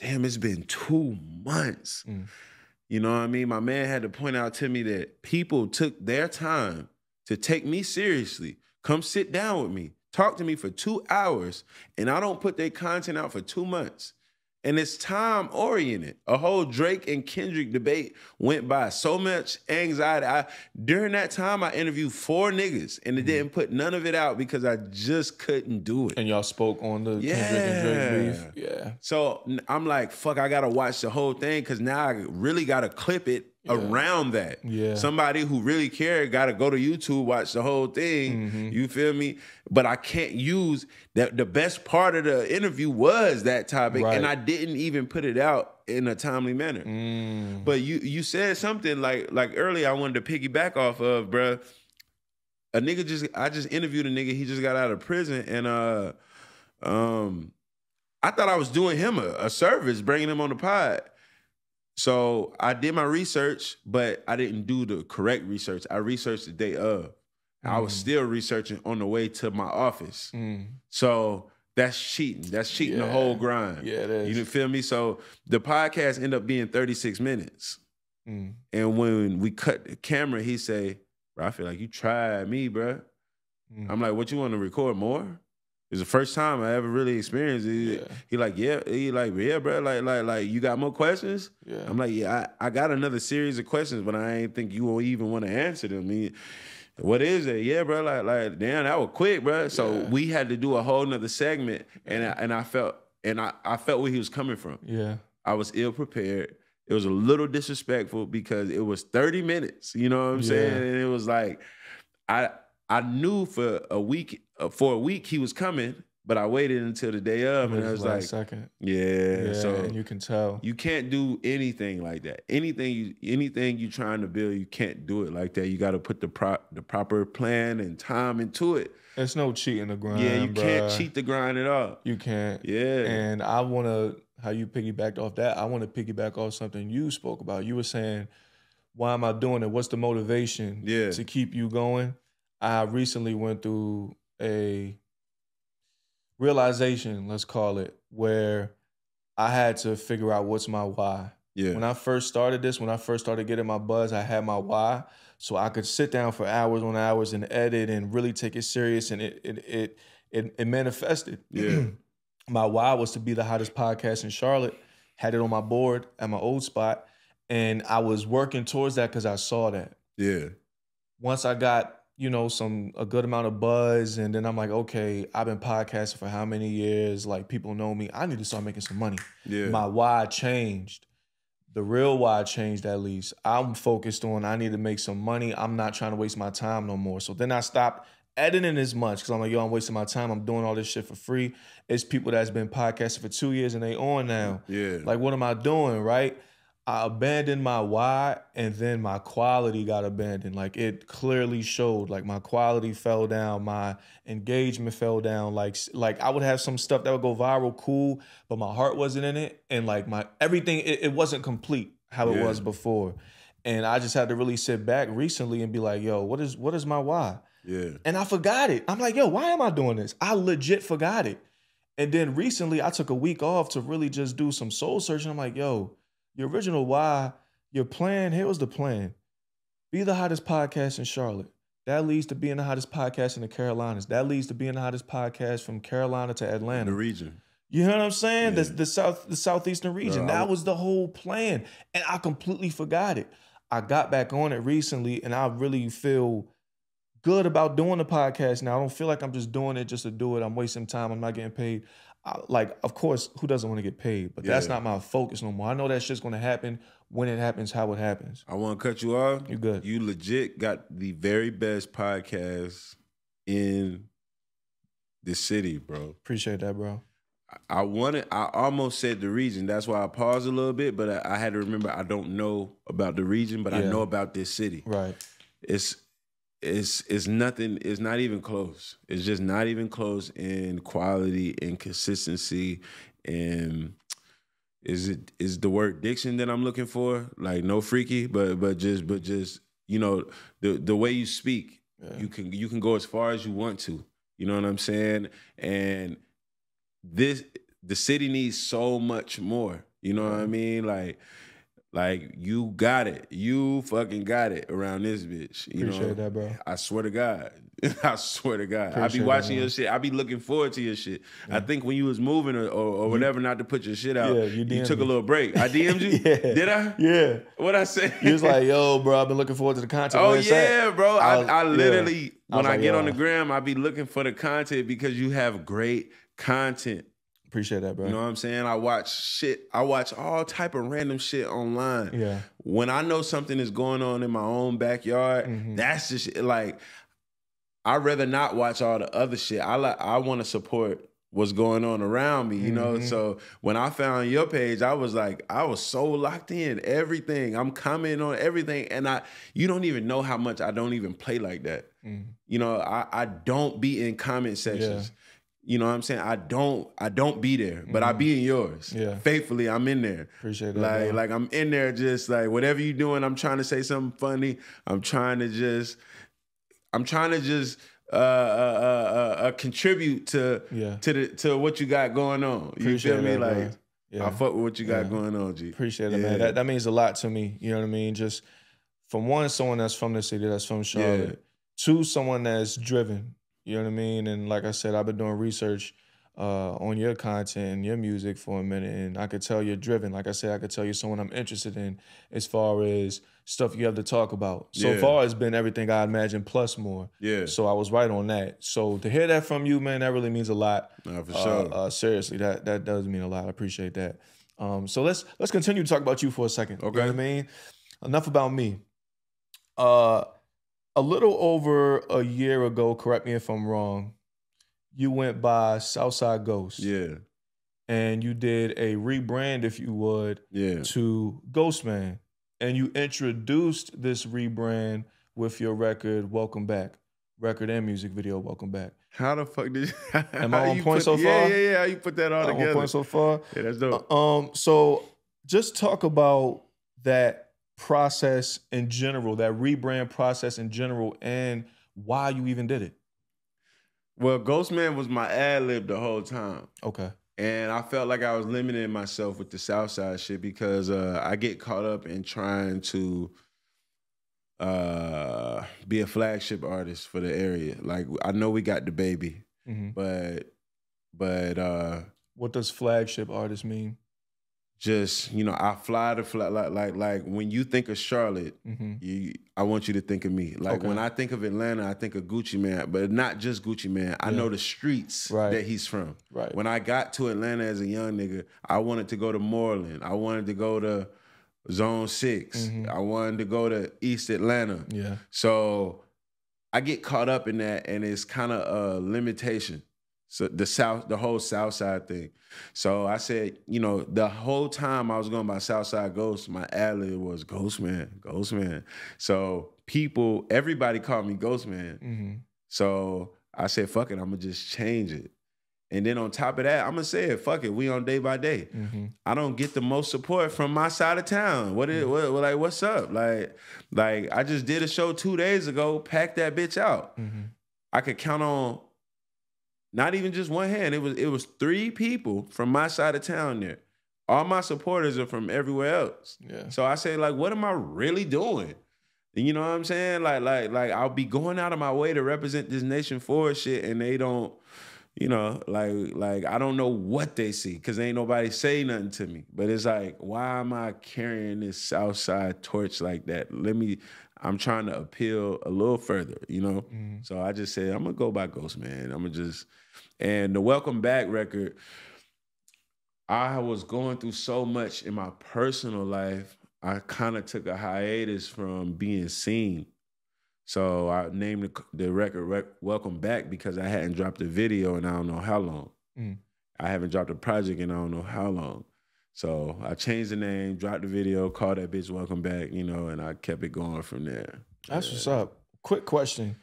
damn, it's been two months. Mm. You know what I mean? My man had to point out to me that people took their time to take me seriously. Come sit down with me, talk to me for two hours, and I don't put their content out for two months. And it's time oriented. A whole Drake and Kendrick debate went by. So much anxiety. I during that time I interviewed four niggas and it mm-hmm. didn't put none of it out because I just couldn't do it. And y'all spoke on the Kendrick and Drake beef. Yeah. So I'm like, fuck, I gotta watch the whole thing because now I really gotta clip it around that. Yeah. Somebody who really cared gotta go to YouTube, watch the whole thing. Mm-hmm. You feel me? But I can't use that. The best part of the interview was that topic, Right. and I didn't even put it out in a timely manner. Mm. But you you said something like like earlier. I wanted to piggyback off of, bruh. A nigga just I just interviewed a nigga. He just got out of prison, and uh, um, I thought I was doing him a, a service, bringing him on the pod. So I did my research, but I didn't do the correct research. I researched the day of. I was still researching on the way to my office. Mm. So that's cheating. That's cheating the whole grind. Yeah, it is. You feel me? So the podcast ended up being 36 minutes. Mm. And when we cut the camera, he say, bro, I feel like you tried me, bro. Mm. I'm like, what you want to record more? It's the first time I ever really experienced it. He, Yeah. he like, yeah, he like, yeah, bro, like, like, like, you got more questions? Yeah. I'm like, yeah, I, I got another series of questions, but I ain't think you will even want to answer them. He, what is it? Yeah, bro, like, like, damn, that was quick, bro. So Yeah. we had to do a whole nother segment, and I, and I felt, and I, I felt where he was coming from. Yeah. I was ill prepared. It was a little disrespectful because it was 30 minutes. You know what I'm saying? And it was like, I I knew for a week uh, for a week he was coming, but I waited until the day of, and I was like, second. yeah. Yeah. So and you can tell. you can't do anything like that. Anything you anything you trying to build, you can't do it like that. You got to put the pro the proper plan and time into it. There's no cheating the grind. yeah, you can't cheat the grind at all. You can't. Yeah. And I want to, how you piggybacked off that, I want to piggyback off something you spoke about. You were saying, why am I doing it? What's the motivation Yeah. to keep you going? I recently went through a realization, let's call it, where I had to figure out what's my why. yeah. When I first started this, when I first started getting my buzz, I had my why. So I could sit down for hours on hours and edit and really take it serious and it it it it, it manifested. *clears throat* Yeah. my why was to be the hottest podcast in Charlotte. Had it on my board at my old spot. And I was working towards that because I saw that. yeah. Once I got, you know, some a good amount of buzz, and then I'm like, okay, I've been podcasting for how many years? Like people know me. I need to start making some money Yeah. my why changed. The real why changed at least. I'm focused on I need to make some money. I'm not trying to waste my time no more. So then I stopped editing as much because I'm like, yo, I'm wasting my time. I'm doing all this shit for free. It's people that's been podcasting for two years and they on now. yeah. Like, what am I doing? Right? I abandoned my why and then my quality got abandoned. Like it clearly showed. Like my quality fell down, my engagement fell down. Like like I would have some stuff that would go viral, cool, but my heart wasn't in it. And like my everything, it, it wasn't complete how it Yeah. was before. And I just had to really sit back recently and be like, yo, what is what is my why? yeah. And I forgot it. I'm like, yo, why am I doing this? I legit forgot it. And then recently I took a week off to really just do some soul searching. I'm like, yo, your original why, your plan, here was the plan. Be the hottest podcast in Charlotte. That leads to being the hottest podcast in the Carolinas. That leads to being the hottest podcast from Carolina to Atlanta. The region. You know what I'm saying? The, Yeah. the south, the southeastern region. I that was the whole plan, and I completely forgot it. I got back on it recently, and I really feel good about doing the podcast now. I don't feel like I'm just doing it just to do it. I'm wasting time. I'm not getting paid. I, like, of course, who doesn't want to get paid? But that's Yeah. not my focus no more. I know that shit's gonna happen when it happens, how it happens. I want to cut you off. You good? You legit got the very best podcast in the city, bro. Appreciate that, bro. I wanted. I almost said the region. That's why I paused a little bit, but I, I had to remember I don't know about the region, but I Yeah. know about this city. Right. It's it's it's nothing. It's not even close. It's just not even close in quality and consistency and. Is it is the word diction that I'm looking for? Like no freaky, but but just but just you know the the way you speak, Yeah. you can you can go as far as you want to. You know what I'm saying? And this the city needs so much more. You know what I mean? Like like you got it. You fucking got it around this bitch. You Appreciate know? that, bro. I swear to God. *laughs* I swear to God. I Appreciate be watching man. your shit. I be looking forward to your shit. I think when you was moving or, or, or whatever, not to put your shit out, Yeah, you, you took a little break. I DM'd *laughs* you? Yeah. Did I? Yeah. What I say? You was like, *laughs* yo, bro, I've been looking forward to the content. Oh Where it's at?" yeah, bro. I I, was- I yeah. literally I when was I, like, get on the gram, I be looking for the content because you have great content. Appreciate that, bro. You know what I'm saying? I watch shit. I watch all type of random shit online. yeah. When I know something is going on in my own backyard, Mhm. that's just like I'd rather not watch all the other shit. I like I want to support what's going on around me, you know. Mhm. So when I found your page, I was like, I was so locked in. Everything. I'm commenting on everything. And I you don't even know how much I don't even play like that. Mhm. You know, I, I don't be in comment sections. You know what I'm saying? I don't I don't be there, but I be in yours. Yeah. Faithfully, I'm in there. Appreciate that. Like, like I'm in there just like whatever you doing, I'm trying to say something funny. I'm trying to just I'm trying to just uh, uh, uh, uh, contribute to Yeah. to the to what you got going on. You Appreciate feel me? that. Like yeah. I fuck with what you got Yeah. going on, G. Appreciate it, Yeah. man. That that means a lot to me. You know what I mean? Just from one, someone that's from the city, that's from Charlotte. Two, someone that's driven. You know what I mean? And like I said, I've been doing research uh, on your content and your music for a minute, and I could tell you're driven. Like I said, I could tell you're someone I'm interested in as far as stuff you have to talk about. So Yeah. far, it's been everything I imagined plus more. Yeah. So I was right on that. So to hear that from you, man, that really means a lot. Nah, for Uh, sure. uh, seriously, that that does mean a lot. I appreciate that. Um, so let's let's continue to talk about you for a second. You know Okay. what I mean? Enough about me. Uh, a little over a year ago, correct me if I'm wrong, you went by Southside Ghost. yeah. And you did a rebrand, if you would, Yeah. to Gauxstman. And you introduced this rebrand with your record, Welcome Back. Record and music video, Welcome Back. How the fuck did *laughs* you? Am I on point put- so far? yeah, yeah. How you put that all Uh, on together? point so far. yeah, that's dope. Um, so just talk about that process in general, that rebrand process in general, and why you even did it. well, Ghostman was my ad lib the whole time. Okay. And I felt like I was limiting myself with the Southside shit because uh, I get caught up in trying to uh, be a flagship artist for the area. Like I know we got the baby, hmm but but uh, What does flagship artist mean? Just you know, I fly to fly like like like when you think of Charlotte, hmm you I want you to think of me. Like Okay. when I think of Atlanta, I think of Gucci Mane, but not just Gucci Mane. I know the streets Right. that he's from. Right. When I got to Atlanta as a young nigga, I wanted to go to Moreland. I wanted to go to Zone 6 Mhm. I wanted to go to East Atlanta. yeah. So I get caught up in that, and it's kind of a limitation. So the South, the whole South Side thing. So I said, you know, the whole time I was going by Southside Ghost, my ad lib was Ghost Man, Ghost Man. So people, everybody called me Ghost Man. hmm So I said, fuck it, I'm gonna just change it. And then on top of that, I'm gonna say it, fuck it, we on Dai By Dai. hmm I don't get the most support from my side of town. What is what, what- like what's up? Like like I just did a show 2 days ago, packed that bitch out. hmm I could count on not even just one hand. It was it was 3 people from my side of town there. All my supporters are from everywhere else. Yeah. So I say, like, what am I really doing? And you know what I'm saying? Like, like, like I'll be going out of my way to represent this nation for shit, and they don't, you know, like, like I don't know what they see because ain't nobody say nothing to me. But it's like, why am I carrying this Southside torch like that? Let me. I'm trying to appeal a little further, you know. Mhm. So I just said I'm gonna go by Ghost Man. I'm gonna just and the Welcome Back record. I was going through so much in my personal life. I kind of took a hiatus from being seen. So I named the, the record rec- Welcome Back because I hadn't dropped a video and I don't know how long. Mm. I haven't dropped a project and I don't know how long. So I changed the name, dropped the video, called that bitch Welcome Back, you know, and I kept it going from there. That's Yeah. what's up. Quick question.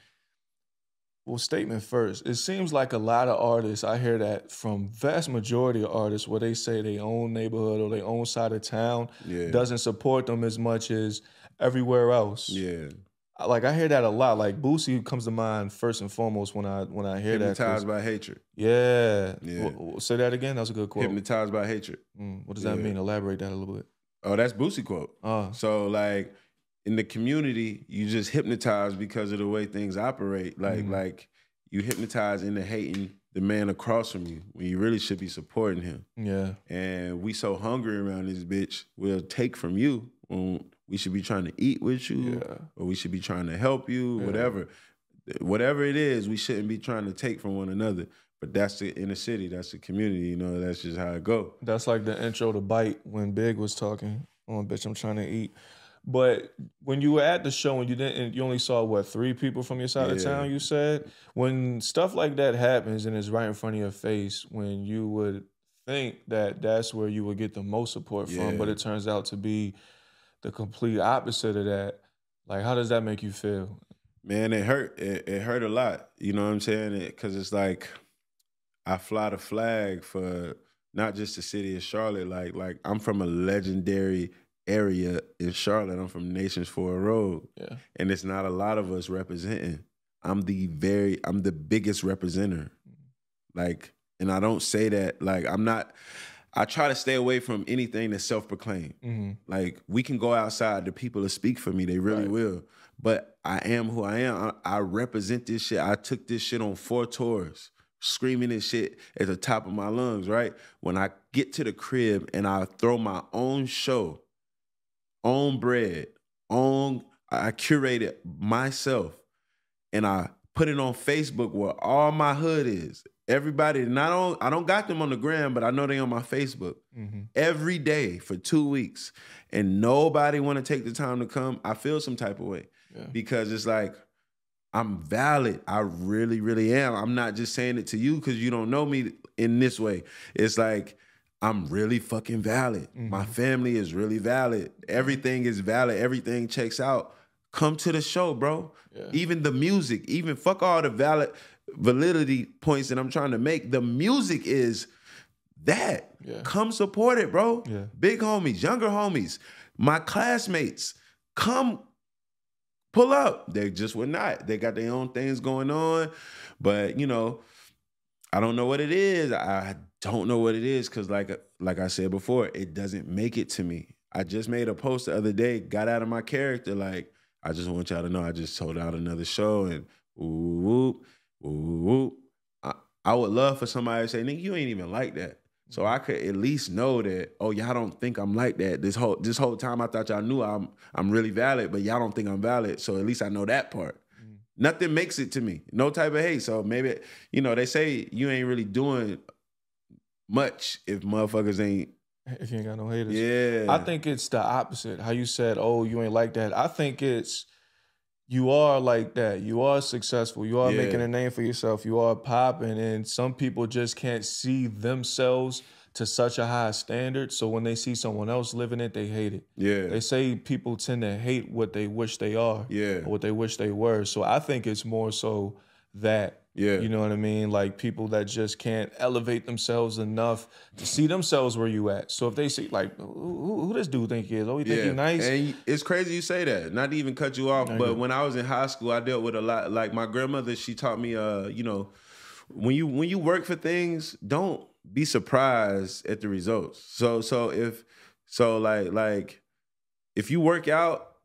Well, statement first. It seems like a lot of artists, I hear that from vast majority of artists where they say their own neighborhood or their own side of town Yeah. doesn't support them as much as everywhere else. yeah. Like I hear that a lot. Like Boosie comes to mind first and foremost when I when I hear that. 'cause- Hypnotized by hatred. Yeah. Yeah. W- w- say that again. That was a good quote. Hypnotized by hatred. Mm, what does that Yeah. mean? Elaborate that a little bit. Oh, that's Boosie quote. Uh, So like in the community, you just hypnotize because of the way things operate. Like Mhm. like you hypnotize into hating the man across from you when you really should be supporting him. yeah. And we so hungry around this bitch, we'll take from you when we should be trying to eat with you Yeah. or we should be trying to help you, Yeah. whatever. Whatever it is, we shouldn't be trying to take from one another. But that's the inner city, that's the community, you know, that's just how it go. That's like the intro to Bite when Big was talking. Oh, bitch, I'm trying to eat. But when you were at the show and you didn't, you only saw what three people from your side of town. You said when stuff like that happens and it's right in front of your face, when you would think that that's where you would get the most support from, but it turns out to be the complete opposite of that. Like, how does that make you feel? Man, it hurt. It, it hurt a lot. You know what I'm saying? Because it's like I fly the flag for not just the city of Charlotte. Like, like I'm from a legendary area in Charlotte. I'm from Nations Ford Road, Yeah. and it's not a lot of us representing. I'm the very, I'm the biggest representer. Mm-hmm. Like, and I don't say that like I'm not. I try to stay away from anything that's self-proclaimed. hmm Like we can go outside, the people will speak for me, they really Right. will. but I am who I am. I, I represent this shit. I took this shit on four tours, screaming this shit at the top of my lungs, right? When I get to the crib and I throw my own show, own bread, own, I curate it myself and I put it on Facebook where all my hood is. Everybody, not on, I don't got them on the gram, but I know they on my Facebook Mm-hmm. every day for two weeks, and nobody want to take the time to come. I feel some type of way Yeah. because it's like I'm valid. I really, really am. I'm not just saying it to you because you don't know me in this way. It's like I'm really fucking valid. My family is really valid. Everything is valid. Everything checks out. Come to the show, bro. Yeah. Even the music, even fuck all the valid validity points that I'm trying to make. The music is that. Yeah. Come support it, bro. Yeah. Big homies, younger homies, my classmates. Come pull up. They just were not. They got their own things going on. But you know, I don't know what it is. I don't know what it is because, like, like I said before, it doesn't make it to me. I just made a post the other day, got out of my character. Like, I just want y'all to know I just sold out another show and whoop, whoop. I, I would love for somebody to say, nigga, you ain't even like that. So I could at least know that, oh, y'all don't think I'm like that. This whole this whole time I thought y'all knew I'm I'm really valid, but y'all don't think I'm valid. So at least I know that part. Mm. Nothing makes it to me. No type of hate. So maybe, you know, they say you ain't really doing much if motherfuckers ain't. *laughs* If you ain't got no haters. Yeah. I think it's the opposite. How you said, "Oh, you ain't like that." I think it's you are like that. You are successful. You are Yeah. making a name for yourself. You are popping, and some people just can't see themselves to such a high standard. So when they see someone else living it, they hate it. Yeah. They say people tend to hate what they wish they are, Yeah. or what they wish they were. So I think it's more so that. Yeah. You know what I mean? Like people that just can't elevate themselves enough to see themselves where you at. So if they see like, who, who, this dude think he is? Oh, he think he nice? And it's crazy you say that. Not to even cut you off, No, but good. when I was in high school, I dealt with a lot. Like my grandmother, she taught me, uh, you know, when you when you work for things, don't be surprised at the results. So so if so like like if you work out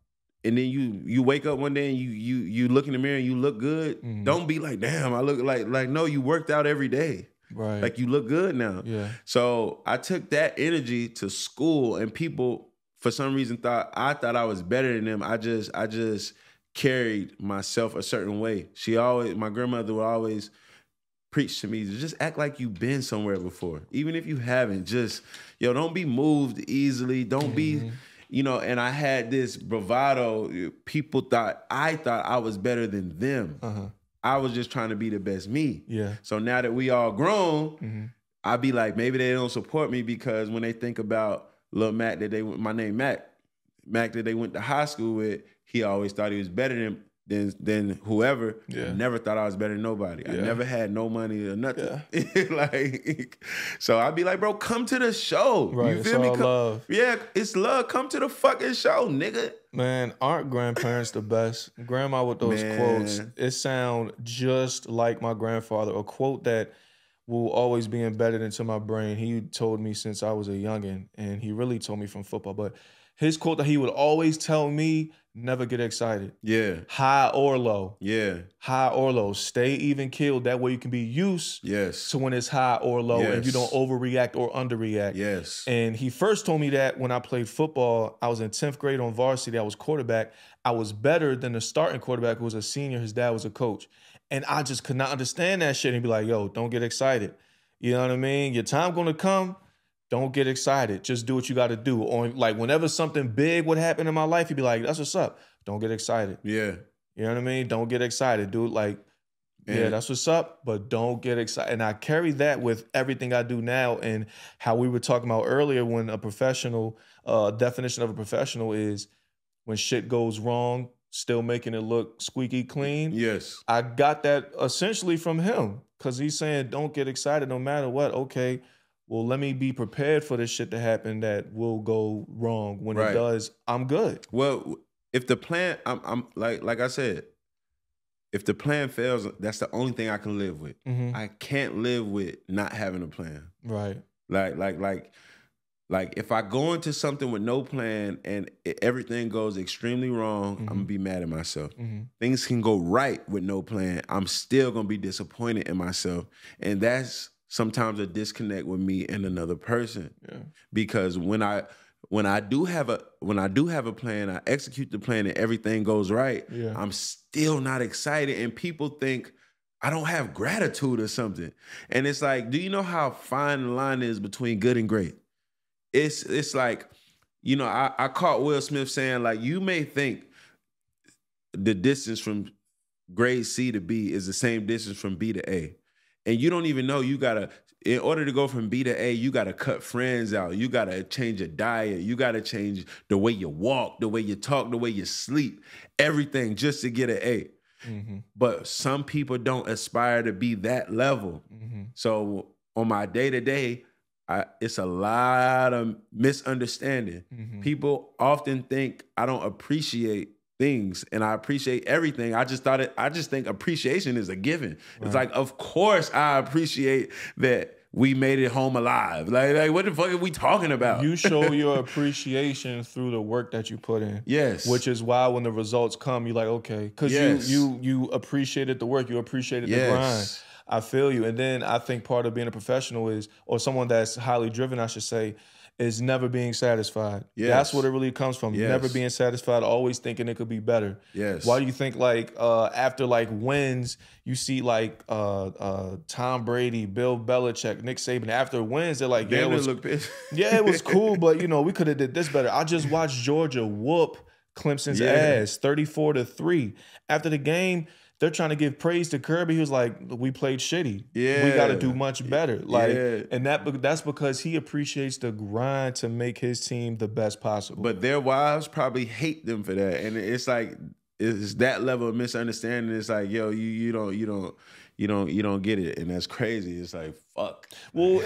and then you you wake up one day and you you you look in the mirror and you look good, Mhm. don't be like, damn, I look like like no, you worked out every day. right. Like you look good now. yeah. So I took that energy to school, and people for some reason thought I thought I was better than them. I just I just carried myself a certain way. She always my grandmother would always preach to me just act like you've been somewhere before even if you haven't just yo don't be moved easily don't be you know and i had this bravado people thought i thought i was better than them Uh-huh. i was just trying to be the best me Yeah. so now that we all grown Mhm. I be like, maybe they don't support me because when they think about Lil Mac that they my name Mac, Mac that they went to high school with, he always thought he was better than than than whoever. Yeah. Never thought I was better than nobody. I never had no money or nothing. *laughs* like so I'd be like, bro, come to the show. Right. You feel me? Come- love. Yeah, it's love. Come to the fucking show, nigga. Man, aren't grandparents the best? Grandma with those Man. quotes, it sound just like my grandfather. A quote that will always be embedded into my brain. He told me since I was a youngin, and he really told me from football. But his quote that he would always tell me: never get excited, Yeah. high or low, Yeah. high or low. Stay even killed. That way you can be used Yes. to when it's high or low, and you don't overreact or underreact. Yes. And he first told me that when I played football, I was in 10th grade on varsity, I was quarterback. I was better than the starting quarterback who was a senior. His dad was a coach. And I just could not understand that shit. And he'd be like, yo, don't get excited. You know what I mean? Your time gonna come. Don't get excited. Just do what you gotta do. Or like whenever something big would happen in my life, he'd be like, that's what's up. Don't get excited. yeah. You know what I mean? Don't get excited. Do it like, yeah, that's what's up, but don't get excited. And I carry that with everything I do now and how we were talking about earlier when a professional, uh, definition of a professional is when shit goes wrong, still making it look squeaky clean. Yes. I got that essentially from him because he's saying, don't get excited no matter what. Okay, well, let me be prepared for this shit to happen that will go wrong. When Right. it does, I'm good. Well, if the plan, I'm, I'm like, like I said, if the plan fails, that's the only thing I can live with. Mhm. I can't live with not having a plan. Right. Like, like, like, Like if I go into something with no plan and everything goes extremely wrong, I'm gonna be mad at myself. Mhm. Things can go right with no plan. I'm still gonna be disappointed in myself, and that's sometimes a disconnect with me and another person Yeah. because when I when I do have a when I do have a plan, I execute the plan and everything goes right. Yeah. I'm still not excited, and people think I don't have gratitude or something. And it's like, do you know how fine the line is between good and great? It's it's like, you know, I, I caught Will Smith saying like, you may think the distance from grade C to B is the same distance from B to A. And you don't even know you gotta, in order to go from B to A, you gotta cut friends out. You gotta change your diet. You gotta change the way you walk, the way you talk, the way you sleep, everything just to get an A. Mm-hmm. But some people don't aspire to be that level. Mm-hmm. So on my day to day, it's a lot of misunderstanding. Mm-hmm. People often think I don't appreciate things, and I appreciate everything. I just thought it. I just think appreciation is a given. It's like, of course, I appreciate that we made it home alive. Like, like what the fuck are we talking about? You show *laughs* your appreciation through the work that you put in. yes, Which is why when the results come, you're like, okay, because Yes. you you you appreciated the work, you appreciated the grind. I feel you. And then I think part of being a professional is, or someone that's highly driven, I should say, is never being satisfied. That's what it really comes from. Never being satisfied, always thinking it could be better. yes. Why do you think like uh after like wins, you see like uh uh Tom Brady, Bill Belichick, Nick Saban, after wins, they're like, yeah, it was look *laughs* yeah, it was *laughs* cool, but you know, we could have did this better. I just watched Georgia whoop Clemson's Yeah. ass 34 to 3. After the game, they're trying to give praise to Kirby. He was like, "We played shitty. Yeah, we got to do much better." Like, Yeah. and that that's because he appreciates the grind to make his team the best possible. But their wives probably hate them for that, and it's like it's that level of misunderstanding. It's like, yo, you you don't you don't you don't you don't get it, and that's crazy. It's like fuck. Well,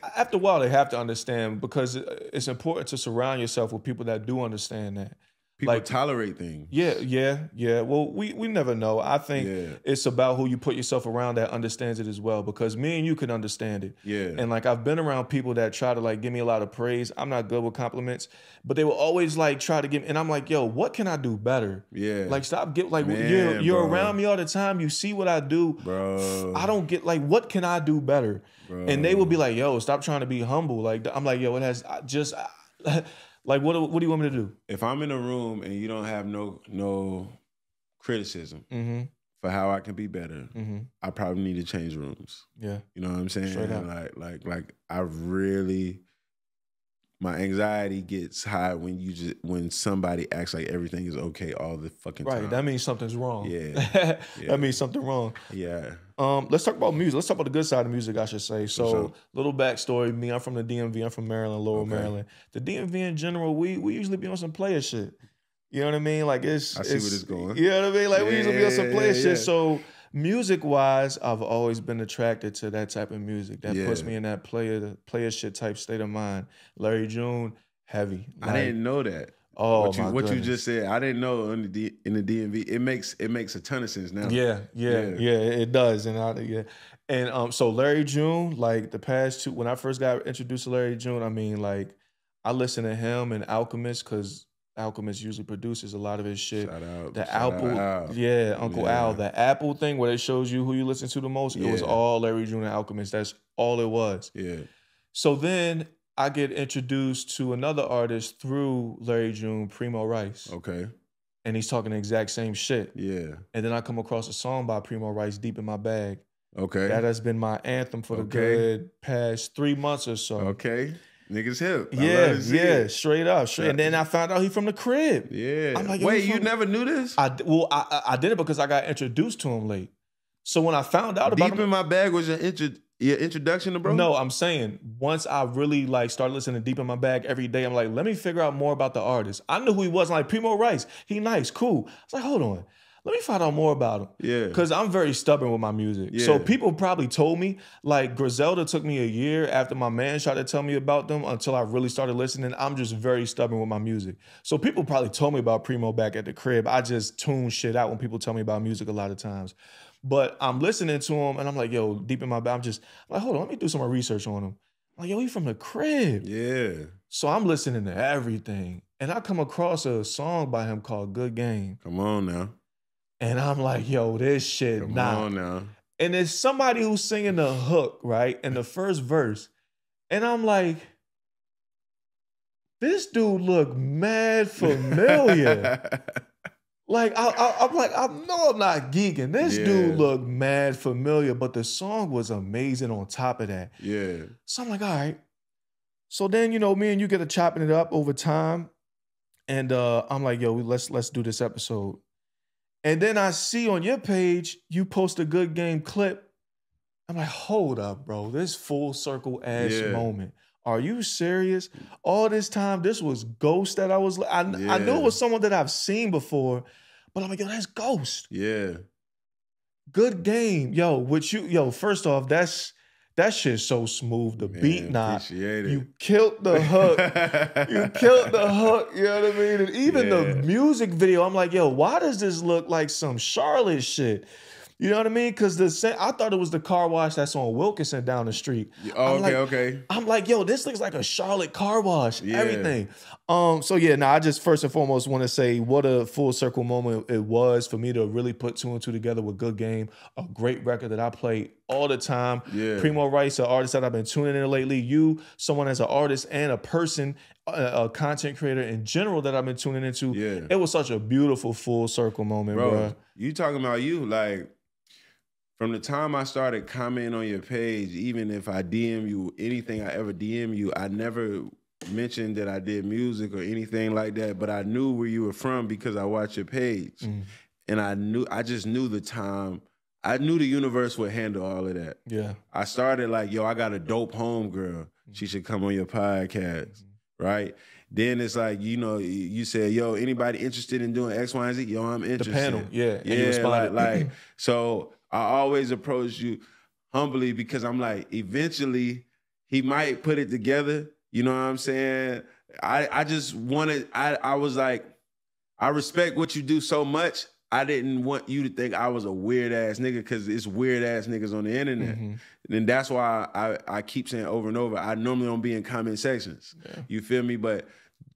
*laughs* after a while, they have to understand because it's important to surround yourself with people that do understand that. People like- tolerate things. Yeah, yeah, yeah. Well, we we never know. I think Yeah. it's about who you put yourself around that understands it as well. Because me and you can understand it. Yeah. And like I've been around people that try to like give me a lot of praise. I'm not good with compliments, but they will always like try to give. And I'm like, yo, what can I do better? yeah. Like stop get like you're you're bro. around me all the time. You see what I do. bro. I don't get like what can I do better? Bro. And they will be like, yo, stop trying to be humble. Like I'm like, yo, it has I just *laughs* like what what do you want me to do? If I'm in a room and you don't have no no criticism Mm-hmm. for how I can be better, Mm-hmm. I probably need to change rooms. Yeah. You know what I'm saying? Like like like I really my anxiety gets high when you just when somebody acts like everything is okay all the fucking Right. time. That means something's wrong. Yeah. *laughs* Yeah. that means something wrong. yeah. Um, let's talk about music. Let's talk about the good side of music, I should say. So, sure. little backstory: me, I'm from the DMV. I'm from Maryland, Lower Okay. Maryland. The DMV in general, we we usually be on some player shit. You know what I mean? Like it's. I see where it's- it's going. You know what I mean? Like we usually be on some player yeah, shit. yeah. So, music wise, I've always been attracted to that type of music. That puts me in that player player shit type state of mind. Larry June, heavy. I didn't know that. Oh what you what you just said, I didn't know in the D, in the DMV. It makes it makes a ton of sense now. Yeah, yeah, Yeah. yeah, it does. And I yeah. And um so Larry June, like the past two when I first got introduced to Larry June, I mean like I listened to him and Alchemist because Alchemist usually produces a lot of his shit. Shout out. The Apple, Al. yeah, Uncle Yeah. Al, the Apple thing where it shows you who you listen to the most. It was all Larry June and Alchemist. That's all it was. Yeah. So then I get introduced to another artist through Larry June, Premo Rice, Okay. and he's talking the exact same shit. Yeah. And then I come across a song by Premo Rice, Deep in My Bag. Okay. That has been my anthem for the Okay. good past three months or so. okay. Niggas hip. Yeah, yeah, straight up. Straight. And then I found out he from the crib. Yeah. I'm like, Wait, you from- never knew this? I well, I, I did it because I got introduced to him late. So when I found out about Deep him, in my bag was your intro your introduction to bro. no, I'm saying once I really like started listening to Deep in My Bag every day, I'm like, let me figure out more about the artist. I knew who he was. I'm like Premo Rice, he nice, cool. I was like, hold on, let me find out more about him. Yeah. Because I'm very stubborn with my music. Yeah. So people probably told me, like Griselda took me a year after my man tried to tell me about them until I really started listening. I'm just very stubborn with my music. So people probably told me about Premo back at the crib. I just tune shit out when people tell me about music a lot of times. But I'm listening to him and I'm like, yo, deep in my back, I'm just I'm like, hold on, let me do some more research on him. like, yo, he from the crib. Yeah. So I'm listening to everything. And I come across a song by him called Good Game. Come on now. And I'm like, yo, this shit Come nah. on now. And there's somebody who's singing the hook, right? In the first verse. And I'm like, this dude look mad *laughs* familiar. like I, am like, I know I'm not geeking. This Yeah. dude look mad familiar, but the song was amazing on top of that. yeah. So I'm like, all right. So then, you know, me and you get to chopping it up over time. And uh, I'm like, yo, let's let's do this episode. And then I see on your page, you post a good game clip. I'm like, hold up, bro. This full circle ass Yeah. moment. Are you serious? All this time, this was Ghost that I was. I, I knew it was someone that I've seen before, but I'm like, yo, that's Ghost. Yeah. Good game, yo. Which you, yo. First off, that's that shit's so smooth. The beat Man, knot. Appreciate. You killed the hook. you *laughs* killed the hook. You know what I mean? And even the music video, I'm like, yo, why does this look like some Charlotte shit? You know what I mean? Because the I thought it was the car wash that's on Wilkinson down the street. Oh, I'm okay, like- okay. I'm like, yo, this looks like a Charlotte car wash. Yeah. Everything. Um. So yeah, now I just first and foremost want to say what a full circle moment it was for me to really put two and two together with good game, a great record that I play all the time. Yeah. Premo Rice, an artist that I've been tuning in lately. You, someone as an artist and a person, a, a content creator in general that I've been tuning into. Yeah. It was such a beautiful full circle moment, bro, bro. you talking about you like from the time I started commenting on your page, even if I DM you anything I ever DM you, I never mentioned that I did music or anything like that, but I knew where you were from because I watched your page. Mm. And I knew I just knew the time I knew the universe would handle all of that. Yeah. I started like, yo, I got a dope home girl. She should come on your podcast, right? Then it's like, you know, you said, yo, anybody interested in doing X, Y, and Z? Yo, I'm interested. The panel, yeah. Yeah, like, like *laughs* so I always approach you humbly because I'm like, eventually he might put it together. You know what I'm saying? I I just wanted, I I was like, I respect what you do so much. I didn't want you to think I was a weird ass nigga because it's weird ass niggas on the internet. Mhm. And that's why I, I keep saying over and over, I normally don't be in comment sections. Yeah. You feel me? But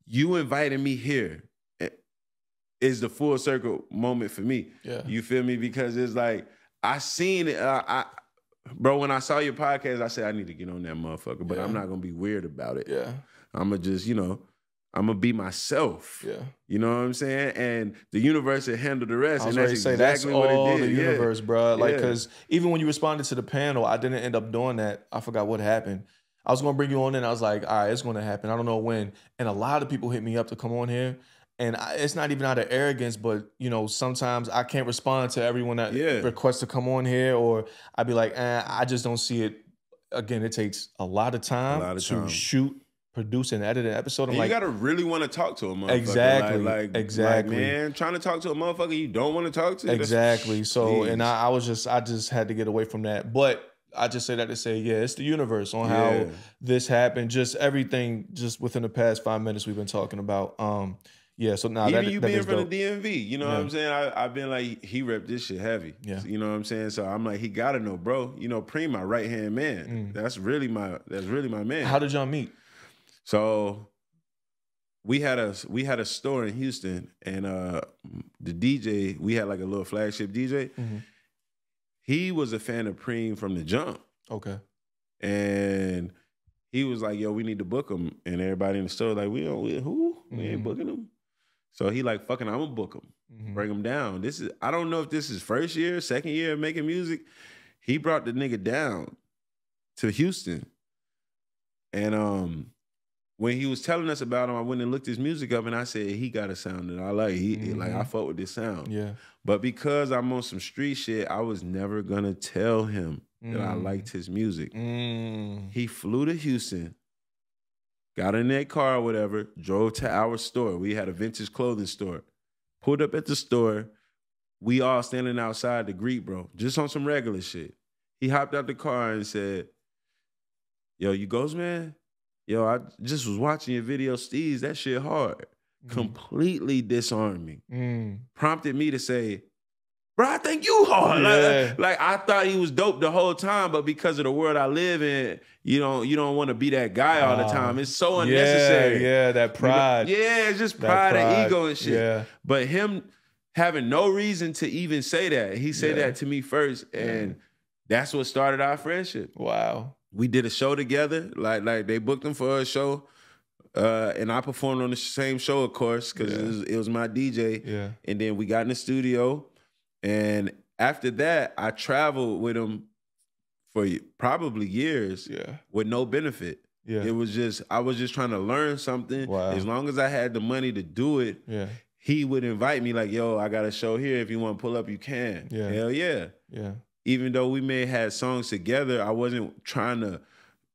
you inviting me here eh, is the full circle moment for me. Yeah. You feel me? Because it's like I seen it. Uh, I, bro, when I saw your podcast, I said I need to get on that motherfucker, but Yeah. I'm not gonna be weird about it. Yeah. I'm gonna just, you know, I'm gonna be myself. Yeah. You know what I'm saying? And the universe will handle the rest. I was and that's say exactly that's what all it did. the Yeah. universe, bro. Like, Yeah. because even when you responded to the panel, I didn't end up doing that. I forgot what happened. I was gonna bring you on, and I was like, all right, it's gonna happen. I don't know when. And a lot of people hit me up to come on here, and I, it's not even out of arrogance, but you know, sometimes I can't respond to everyone that Yeah. requests to come on here, or I'd be like, eh, I just don't see it. Again, it takes a lot of time lot of to time. shoot, produce, and edit an episode. I'm like, you gotta really want to talk to a motherfucker. Exactly, Like, like, exactly. Like, man, trying to talk to a motherfucker you don't want to talk to. Exactly. So, and I, I was just, I just had to get away from that. But I just say that to say, yeah, it's the universe on how Yeah. this happened. Just everything, just within the past five minutes we've been talking about. Um, yeah. So now Even that, you that being from dope. the DMV, you know what I'm saying? I, I've been like, he repped this shit heavy. Yeah. You know what I'm saying? So I'm like, he gotta know, bro. You know, Preem, my right hand man. That's really my, that's really my man. Mm. How did y'all meet? So we had a we had a store in Houston, and uh the DJ we had like a little flagship DJ. Mhm. He was a fan of Preem from the jump, Okay. and he was like, "Yo, we need to book him." And everybody in the store like, "We don't we, who? We ain't Mhm. booking him." So he like, "Fucking, I'm gonna book him, Mhm. bring him down." This is I don't know if this is first year, second year making music. He brought the nigga down to Houston, and um when he was telling us about him, I went and looked his music up, and I said he got a sound that I like. He like I Mhm. fuck with this sound. Yeah. But because I'm on some street shit, I was never gonna tell him that I Mm. liked his music. Mm. He flew to Houston, got in that car or whatever, drove to our store. We had a vintage clothing store. Pulled up at the store. We all standing outside to greet, bro, just on some regular shit. He hopped out the car and said, Yo, you ghost man? Yo, I just was watching your video, Steez. That shit hard. Mhm. Completely disarmed me Mm. prompted me to say, bro, I think you hard. Yeah. Like, like I thought he was dope the whole time, but because of the world I live in, you don't you don't want to be that guy all the Ah. time. It's so unnecessary. Yeah, yeah, that You know? pride. Yeah, it's just That pride, and ego and shit. Yeah. But him having no reason to even say that, he said Yeah. that to me first, and that's what started our friendship. Wow. We did a show together. Like like they booked him for a show, uh, and I performed on the same show, of course, because it, was, it was my DJ. Yeah. And then we got in the studio, and after that, I traveled with him for probably years Yeah. with no benefit. Yeah. It was just I was just trying to learn something. Wow. As long as I had the money to do it, yeah. he would invite me like, "Yo, I got a show here. If you want to pull up, you can." Yeah. Hell yeah. Yeah. Even though we may have had songs together, I wasn't trying to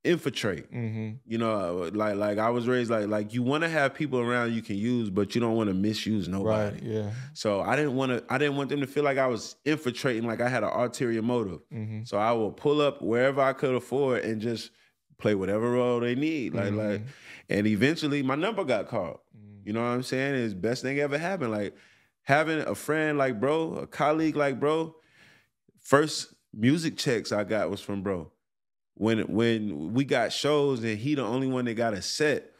infiltrate. Mm-hmm. You know, like like I was raised like like you want to have people around you can use, but you don't want to misuse nobody. Right. Yeah. So I didn't want to. I didn't want them to feel like I was infiltrating, like I had an ulterior motive. Mm-hmm. So I will pull up wherever I could afford and just play whatever role they need. Like like, and eventually my number got called. You know what I'm saying? It's best thing ever happened. Like having a friend like bro, a colleague like bro. First music checks I got was from bro. When when we got shows and he the only one that got a set.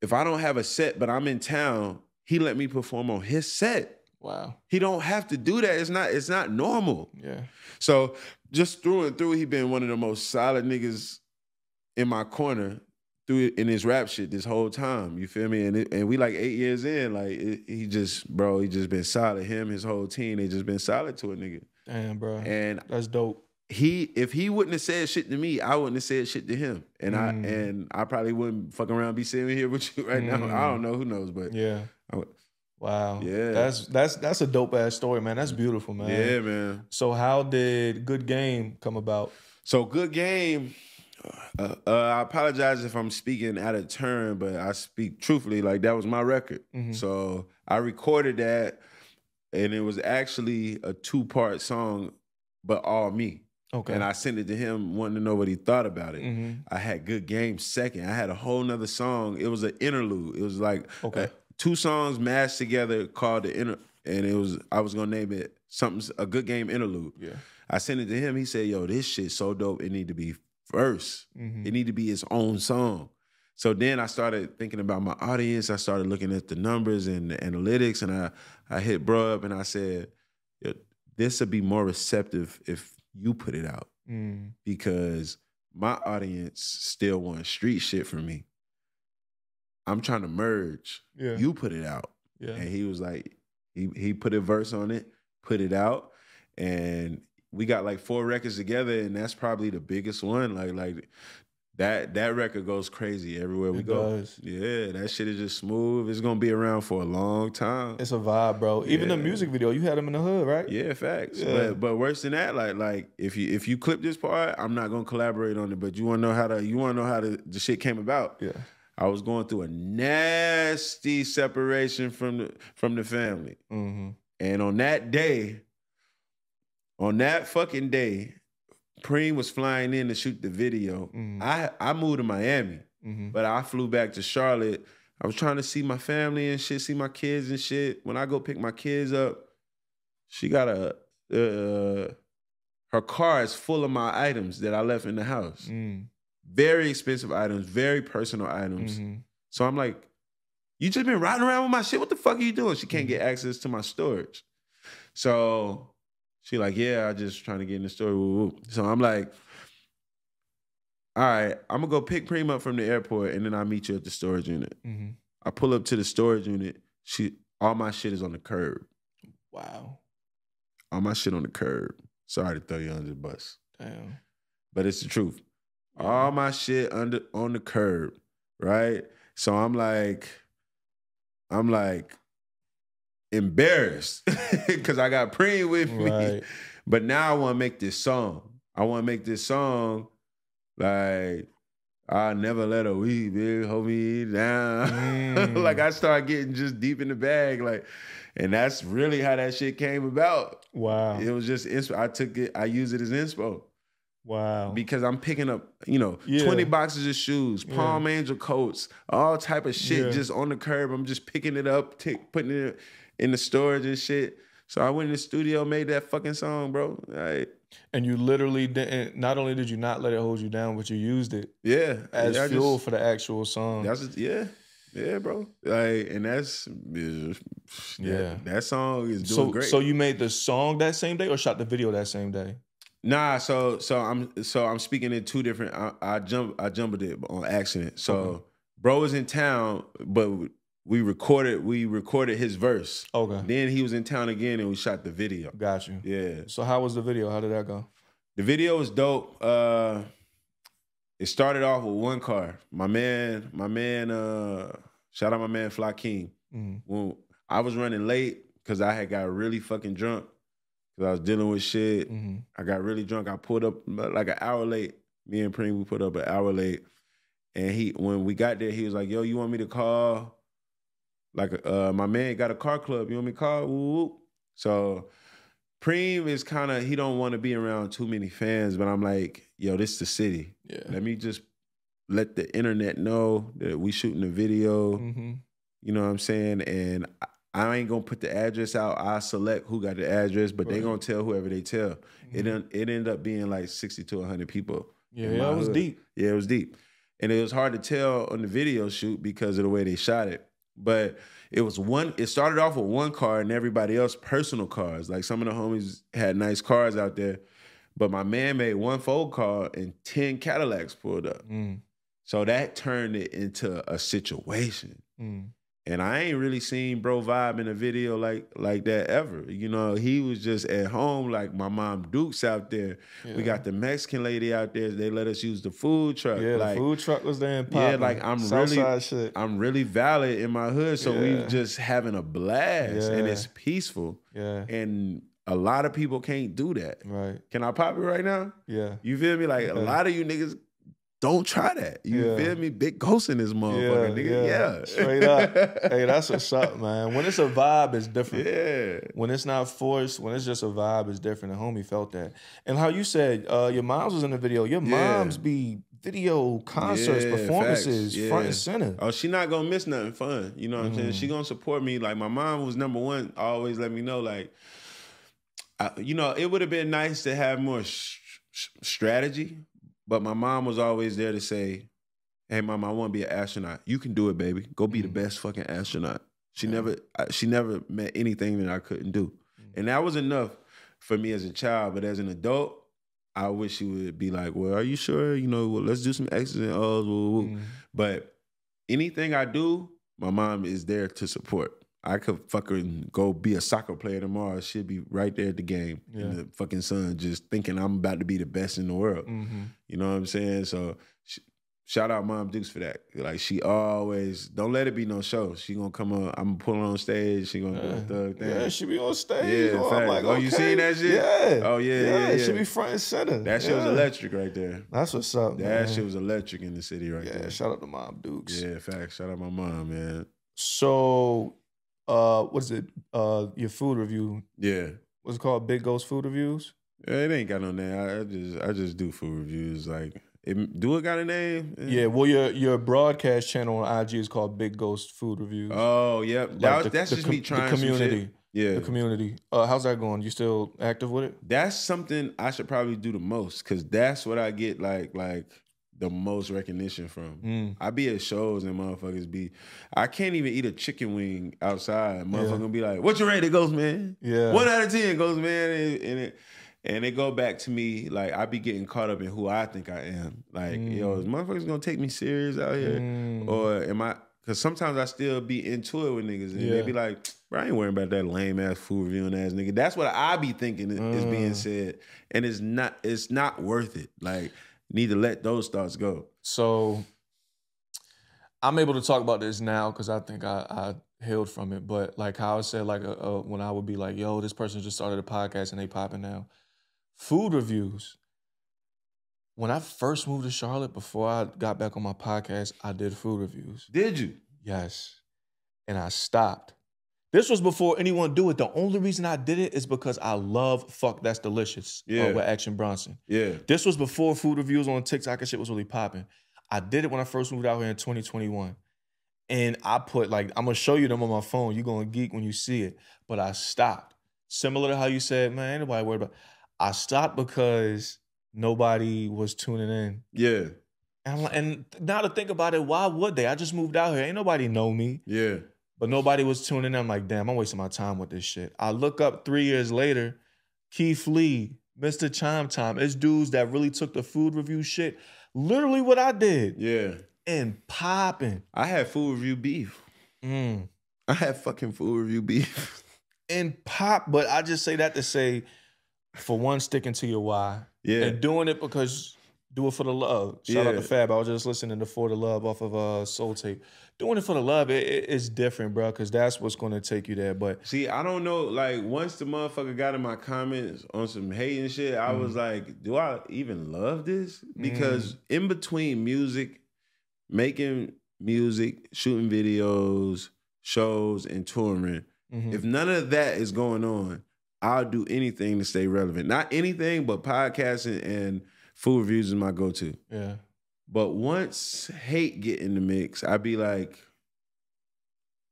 If I don't have a set, but I'm in town, he let me perform on his set. Wow. He don't have to do that. It's not. It's not normal. Yeah. So just through and through, he been one of the most solid niggas in my corner through in his rap shit this whole time. You feel me? And it, and we like eight years in, like it, he just bro, he just been solid. Him, his whole team, they just been solid to a nigga. Damn, bro. And That's dope. He, if he wouldn't have said shit to me, I wouldn't have said shit to him. And I Mm. and I probably wouldn't fuck around be sitting here with you right now. Mm. I don't know, who knows, but Yeah. I would- Wow. Yeah. That's that's that's a dope ass story, man. That's beautiful, man. yeah, man. So how did Good Game come about? So good game. Uh, uh, I apologize if I'm speaking out of turn, but I speak truthfully. Like that was my record. Mhm. So I recorded that, and it was actually a two part song, but all me. Okay. And I sent it to him, wanting to know what he thought about it. hmm I had good game second. I had a whole nother song. It was an interlude. It was like Okay. uh, two songs mashed together called the inter, and it was I was gonna name it something a good game interlude. Yeah. I sent it to him. He said, "Yo, this shit so dope. It need to be 1st Mhm. It need to be its own song." So then I started thinking about my audience. I started looking at the numbers and the analytics, and I I hit bro up and I said, "This would be more receptive if you put it out Mm. because my audience still wants street shit from me. I'm trying to merge. Yeah. You put it out." yeah. And he was like, he he put a verse on it, put it out, and we got like four records together, and that's probably the biggest one. Like like that that record goes crazy everywhere we It go. does. Yeah, that shit is just smooth. It's gonna be around for a long time. It's a vibe, bro. Even the music video, you had him in the hood, right? yeah, facts. Yeah. But but worse than that, like like if you if you clip this part, I'm not gonna collaborate on it. But you wanna know how to you wanna know how the, the shit came about. Yeah. I was going through a nasty separation from the from the family. Mm-hmm. And on that day, on that fucking day, Preem was flying in to shoot the video. Mhm. I I moved to Miami, Mm-hmm. but I flew back to Charlotte. I was trying to see my family and shit, see my kids and shit. When I go pick my kids up, she got a uh, her car is full of my items that I left in the house. Mm. Very expensive items, very personal items. Mm-hmm. So I'm like, you just been riding around with my shit. What the fuck are you doing? She can't get Mm-hmm. access to my storage. So she like, yeah, I just trying to get in the store. woo, woo. So I'm like, all right, I'm gonna go pick Preem up from the airport and then I'll meet you at the storage unit. Mm-hmm. I pull up to the storage unit. She all my shit is on the curb. Wow. All my shit on the curb. Sorry to throw you under the bus. Damn. But it's the truth. All my shit under on the curb, right? So I'm like, I'm like embarrassed *laughs* because I got Preem with me. Right. *laughs* But now I want to make this song. I want to make this song like I never let a weed bitch hold me down. *laughs* Mm. like I start getting just deep in the bag, like, and that's really how that shit came about. Wow. It was just inspo. I took it. I use it as inspo Wow. because I'm picking up, you know, Yeah. 20 boxes of shoes, Yeah. Palm Angel coats, all type of shit Yeah. just on the curb. I'm just picking it up, tick, putting it in the storage and shit. So I went in the studio, made that fucking song, bro. Like, And you literally didn't. Not only did you not let it hold you down, but you used it yeah, as yeah, fuel just- for the actual song. That's just, yeah, yeah, bro. Like, and that's yeah, Yeah. That song is doing so, great. so you made the song that same day, or shot the video that same day? Nah, so so I'm so I'm speaking in two different. I, I jump I jumbled it on accident. So Okay. bro was in town, but we recorded we recorded his verse. Okay, Then he was in town again, and we shot the video. got you. Yeah, So how was the video? How did that go? the video was dope. Uh, it started off with one car. My man, my man. Uh, shout out my man Fly King. Mhm. When I was running late because I had got really fucking drunk because I was dealing with shit. Mhm. I got really drunk. I pulled up like an hour late. Me and Preem, we put up an hour late. And he, when we got there, he was like, "Yo, you want me to call? Like, uh, my man got a car club. You want me to call?" Woo. So, Preem is kind of he don't want to be around too many fans, but I'm like, "Yo, this is the city. Yeah. Let me just let the internet know that we shooting a video. hmm You know what I'm saying? And I, I ain't gonna put the address out. I select who got the address, but they gonna tell whoever they tell. It Mhm. en- it ended up being like 60 to 100 people. Yeah, yeah, it was hood. deep. Yeah, it was deep. And it was hard to tell on the video shoot because of the way they shot it. But it was one, it started off with one car and everybody else personal cars. Like some of the homies had nice cars out there. But my man made one fold car and 10 Cadillacs pulled up. Mm, So that turned it into a situation. mm. And I ain't really seen bro vibe in a video like like that ever. You know, he was just at home like my mom Duke's out there. We got the Mexican lady out there. They let us use the food truck. Yeah, like the food truck was there and Yeah, like, I'm Southside really- shit. I'm really valid in my hood, so we just having a blast and it's peaceful. yeah, And a lot of people can't do that. right. Can I pop it right now? Yeah, You feel me? Like a lot of you niggas don't try that. You Yeah. feel me? Big ghost in this motherfucker, Yeah, nigga. yeah. Yeah. Straight up. hey, that's what's up, man. When it's a vibe, it's different. yeah. When it's not forced, when it's just a vibe, it's different. And homie felt that. And how you said uh, your mom's was in the video. Your moms be video concerts, performances, front and center. Oh, she not gonna miss nothing fun. You know what I'm saying? Mhm. She gonna support me. Like my mom was number one. Always let me know. Like, I, you know, it would have been nice to have more sh- strategy, but my mom was always there to say, "Hey, mom, I want to be an astronaut. You can do it, baby. Go be Mhm. the best fucking astronaut." She Yeah. never, she never met anything that I couldn't do, Mhm. and that was enough for me as a child. But as an adult. I wish she would be like, "Well, are you sure? You know, well, let's do some X's and O's." woo, woo, woo." Mm. But anything I do, my mom is there to support. I could fucking go be a soccer player tomorrow. She'll be right there at the game Yeah. in the fucking sun, just thinking I'm about to be the best in the world. Mhm. You know what I'm saying? So sh- shout out Mom Dukes for that. Like she always don't let it be no show. She gonna come on. I'm gonna pull her on stage. She gonna do a thing. Yeah, she be on stage. Yeah, oh, I'm like, Oh, you okay. seen that shit? Yeah. Oh, yeah, yeah, She yeah. be front and center. that shit was electric right there. That's what's up, That man. shit was electric in the city right there. yeah, shout out to Mom Dukes. Yeah, fact. Shout out my mom, man. So, uh, what is it? Uh, your food review. Yeah. What's it called? Big Ghost Food Reviews. It ain't got no name. I, I just I just do food reviews. Like, it, do it got a name? Yeah. Well, your your broadcast channel on IG is called Big Ghost Food Reviews. Oh, yep. Like That was, the- that's the just com- me the trying shit. community. Yeah. The community. Uh, how's that going? You still active with it? That's something I should probably do the most because that's what I get like like the most recognition from. Mm. I be at shows and motherfuckers be, I can't even eat a chicken wing outside. Motherfucker be like, "What you rate it goes, man?" Yeah. One out of ten goes, man, and, and it and it go back to me like I be getting caught up in who I think I am. Like, yo, is motherfuckers gonna take me serious out here, Mm. or am I? Because sometimes I still be into it with niggas, and they be like, "Bro, I ain't worrying about that lame ass food reviewing ass nigga." That's what I be thinking is, is being Mm. said, and it's not. It's not worth it. Like, need to let those thoughts go. So I'm able to talk about this now because I think I, I healed from it. But like how I said, like uh, uh, when I would be like, "Yo, this person just started a podcast and they popping now." Food reviews. When I first moved to Charlotte, before I got back on my podcast, I did food reviews. Did you? Yes, and I stopped. This was before anyone do it. The only reason I did it is because I love "Fuck That's Delicious" uh, Yeah. with Action Bronson. Yeah. This was before food reviews on TikTok and shit was really popping. I did it when I first moved out here in 2021. And I put like, I'm gonna show you them on my phone. You're gonna geek when you see it. But I stopped similar to how you said, man, ain't nobody worried about. I stopped because nobody was tuning in. Yeah, And, like- and now to think about it, why would they? I just moved out here. Ain't nobody know me, yeah, but nobody was tuning in. I'm like, damn, I'm wasting my time with this shit. I look up three years later, Keith Lee, Mr. Chime Time. It's dudes that really took the food review shit, literally what I did, yeah. and popping. I had food review beef. Mm. I had fucking food review beef. *laughs* and pop. But I just say that to say, for one, sticking to your why yeah, and doing it because do it for the love. Shout out to Fab. I was just listening to For the Love off of uh, Soul Tape. Doing it for the love, it, it- it's different, bro, because that's what's going to take you there. But See, I don't know. Like once the motherfucker got in my comments on some hate and shit, I Mm. was like, do I even love this? Because in between music, making music, shooting videos, shows, and touring, mhm, if none of that is going on, I'll do anything to stay relevant. Not anything, but podcasting and food reviews is my go-to. yeah, But once hate get in the mix, I'd be like,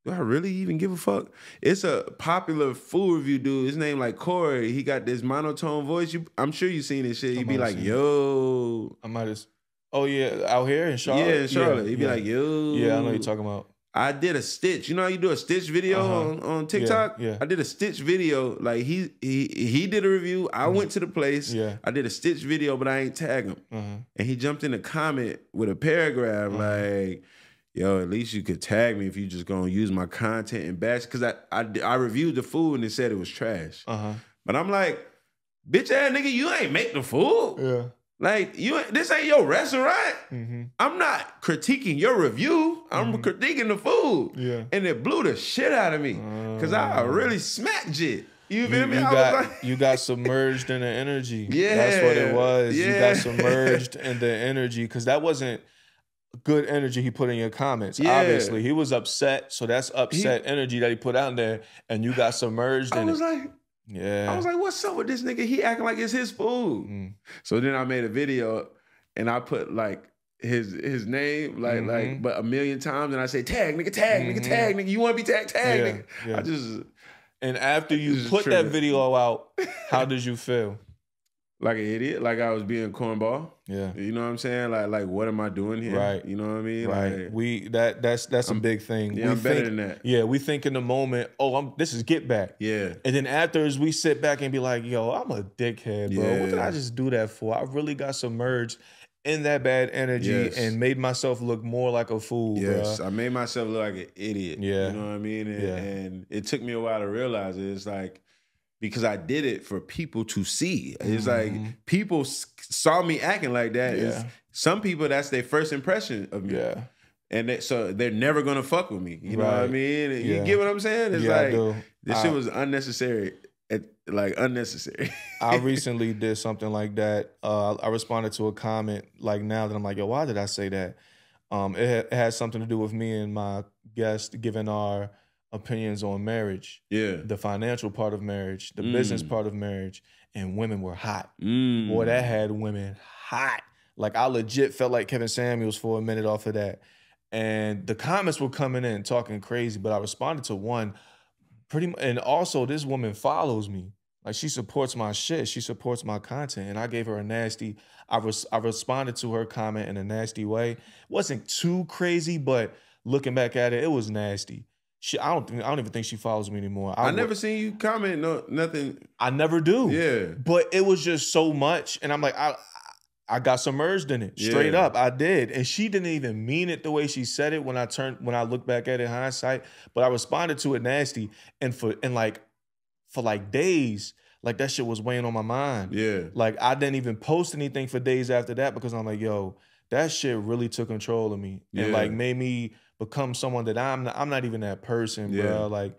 do I really even give a fuck? It's a popular food review dude. His name like Corey. He got this monotone voice. You, I'm sure you've seen this shit. He'd be like, yo. I might just. Oh yeah, out here in Charlotte. Yeah, in Charlotte. He'd be yeah. like, yo. Yeah, I know you're talking about. I did a stitch. You know how you do a stitch video Uh-huh. on, on TikTok? yeah. I did a stitch video. Like he he he did a review. I went to the place. Mm-hmm. Yeah. I did a stitch video, but I ain't tag him. Uh-huh. And he jumped in a comment with a paragraph Mhm. like, yo, at least you could tag me if you just gonna use my content and bash. Cause I, I I reviewed the food and it said it was trash. Uh huh. But I'm like, bitch ass nigga, you ain't make the food. Yeah. Like you this ain't your restaurant. Mm-hmm. I'm not critiquing your review. I'm Mhm. critiquing the food. Yeah. And it blew the shit out of me. Cause I Uh. really smacked it. You You, feel me? you I got was like, you got submerged in the energy. Yeah, that's what it was. Yeah. You got submerged *laughs* in the energy because that wasn't good energy he put in your comments. Yeah. Obviously, he was upset, so that's upset energy that he put out there, and you got submerged I in was it. like, yeah. I was like, what's up with this nigga? He acting like it's his food. Mm. So then I made a video and I put like his his name, like Mhm. like, but a million times, and I say tag nigga, tag Mhm. nigga, tag nigga. You want to be tagged, tag Yeah, nigga. yeah. I just and after you put that video out, *laughs* how did you feel? Like an idiot, like I was being cornball. Yeah. You know what I'm saying? Like like what am I doing here? Right. You know what I mean? Right. Like, we that that's that's a I'm- big thing. yeah, we I'm better think, than that. Yeah, we think in the moment, oh, I'm this is get back. Yeah. And then afterwards, we sit back and be like, yo, I'm a dickhead, bro. What did I just do that for? I really got submerged in that bad energy Yes. and made myself look more like a fool, Yes, bro. I made myself look like an idiot. Yeah. you know what I mean. And, Yeah. and it took me a while to realize it. It's like because I did it for people to see. It's Mhm. like people saw me acting like that. Yeah. some people that's their first impression of me, Yeah. and they, so they're never gonna fuck with me. You know what I Right. mean? You Yeah. get what I'm saying? It's yeah, like this I- shit was unnecessary. Like unnecessary. I *laughs* recently did something like that. Uh, I responded to a comment like now that I'm like, yo, why did I say that? Um, it, ha- it has something to do with me and my guest giving our opinions on marriage, yeah. the financial part of marriage, the business Mm. part of marriage, and women were hot. Mm. Boy, that had women hot. Like I legit felt like Kevin Samuels for a minute off of that. And the comments were coming in talking crazy, but I responded to one pretty much. And also, this woman follows me. Like she supports my shit. She supports my content. And I gave her a nasty. I res, I responded to her comment in a nasty way. wasn't too crazy, but looking back at it, it was nasty. She, I don't think, I don't even think she follows me anymore. I would- never seen you comment no nothing. I never do. Yeah. But it was just so much, and I'm like, I, I got submerged in it straight Yeah. up. I did, and she didn't even mean it the way she said it when I turned when I look back at it in hindsight. But I responded to it nasty, and for and like for like days, like that shit was weighing on my mind. Yeah. Like I didn't even post anything for days after that because I'm like, yo, that shit really took control of me and like made me become someone that I'm not, I'm not even that person, Yeah. bro. Like,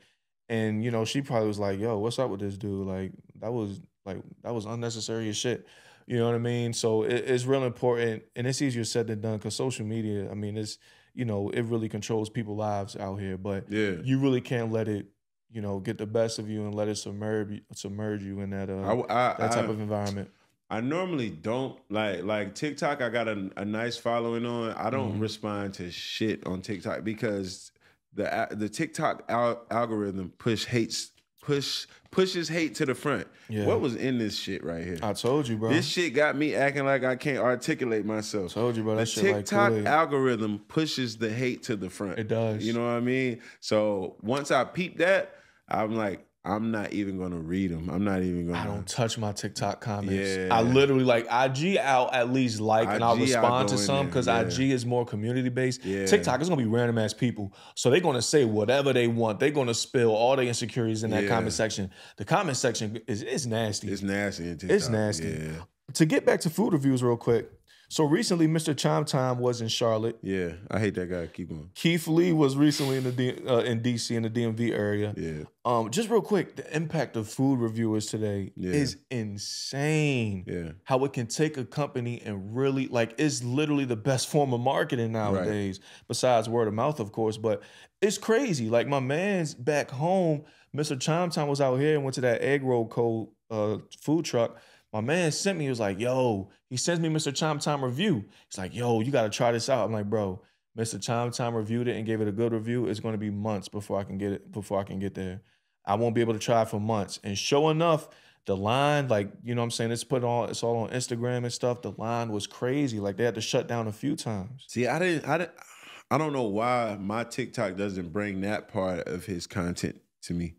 and you know, she probably was like, yo, what's up with this dude? Like, that was like that was unnecessary as shit. You know what I mean? So it, it's real important, and it's easier said than done because social media. I mean, it's you know, it really controls people's lives out here, but Yeah. you really can't let it, you know, get the best of you and let it submerge submerge you in that uh I, I, that type I- of environment. I normally don't like like TikTok. I got a, a nice following on. I don't Mhm. respond to shit on TikTok because the the TikTok al- algorithm push hates push pushes hate to the front. Yeah. What was in this shit right here? I told you, bro. This shit got me acting like I can't articulate myself. told you, bro. The That shit TikTok Kool-Aid. algorithm pushes the hate to the front. It does. You know what I mean? So once I peep that, I'm like, I'm not even gonna read them. I'm not even gonna. I don't touch my TikTok comments. Yeah. I literally like IG. I'll at least like and I'll IG, I'll respond to some because yeah. IG is more community based. Yeah. TikTok is gonna be random ass people, so they're gonna say whatever they want. They're gonna spill all their insecurities in that Yeah. comment section. The comment section is is nasty. It's nasty. In TikTok. It's nasty. Yeah. to get back to food reviews real quick. So recently, Mr. Chime Time was in Charlotte. Yeah. I hate that guy. Keep going. Keith Lee was recently in the D, uh, in DC in the DMV area. Yeah. Um, just real quick, the impact of food reviewers today Yeah. is insane. Yeah. How it can take a company and really like it's literally the best form of marketing nowadays, besides word of mouth, of course. But it's crazy. Like my man's back home, Mr. Chime Time was out here and went to that egg roll cold uh, food truck. My man sent me, he was like, yo, he sends me Mr. Chime Time review. He's like, yo, you gotta try this out. I'm like, bro, Mr. Chime Time reviewed it and gave it a good review. It's gonna be months before I can get it, before I can get there. I won't be able to try it for months. And sure enough, the line, like, you know what I'm saying? It's put on, it's all on Instagram and stuff. The line was crazy. Like they had to shut down a few times. See, I didn't. I didn't. I don't know why my TikTok doesn't bring that part of his content to me.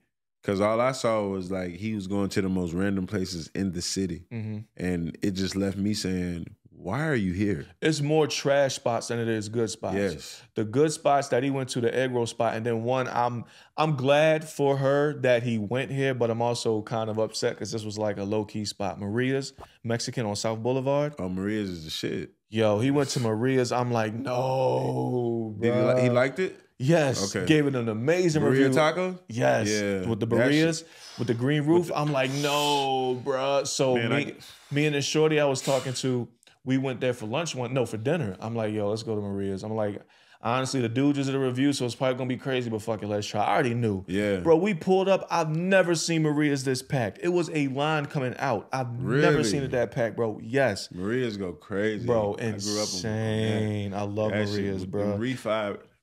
Cause all I saw was like he was going to the most random places in the city, hmm and it just left me saying, "Why are you here?" It's more trash spots than it is good spots. Yes. The good spots that he went to, the egg roll spot, and then one. I'm I'm glad for her that he went here, but I'm also kind of upset because this was like a low key spot. Maria's Mexican on South Boulevard. Oh, Maria's is the shit. Yo, he went to Maria's. I'm like, no, Did he, li- he liked it? Yes, Okay. gave it an amazing Maria review. Taco. Yes, Yeah, with the that with the green roof. I'm like, no, bruh. So Man, me, I- me and the shorty I was talking to, we went there for lunch one, no, for dinner. I'm like, yo, let's go to Maria's. I'm like, honestly, the dude just did a review, so it's probably gonna be crazy, but fuck it, let's try. I already knew. Yeah. Bro, we pulled up. I've never seen Maria's this packed. It was a line coming out. I've never seen it that packed, bro. Yes. Maria's go crazy, Bro, I grew up on insane. I love that Maria's, with bro. them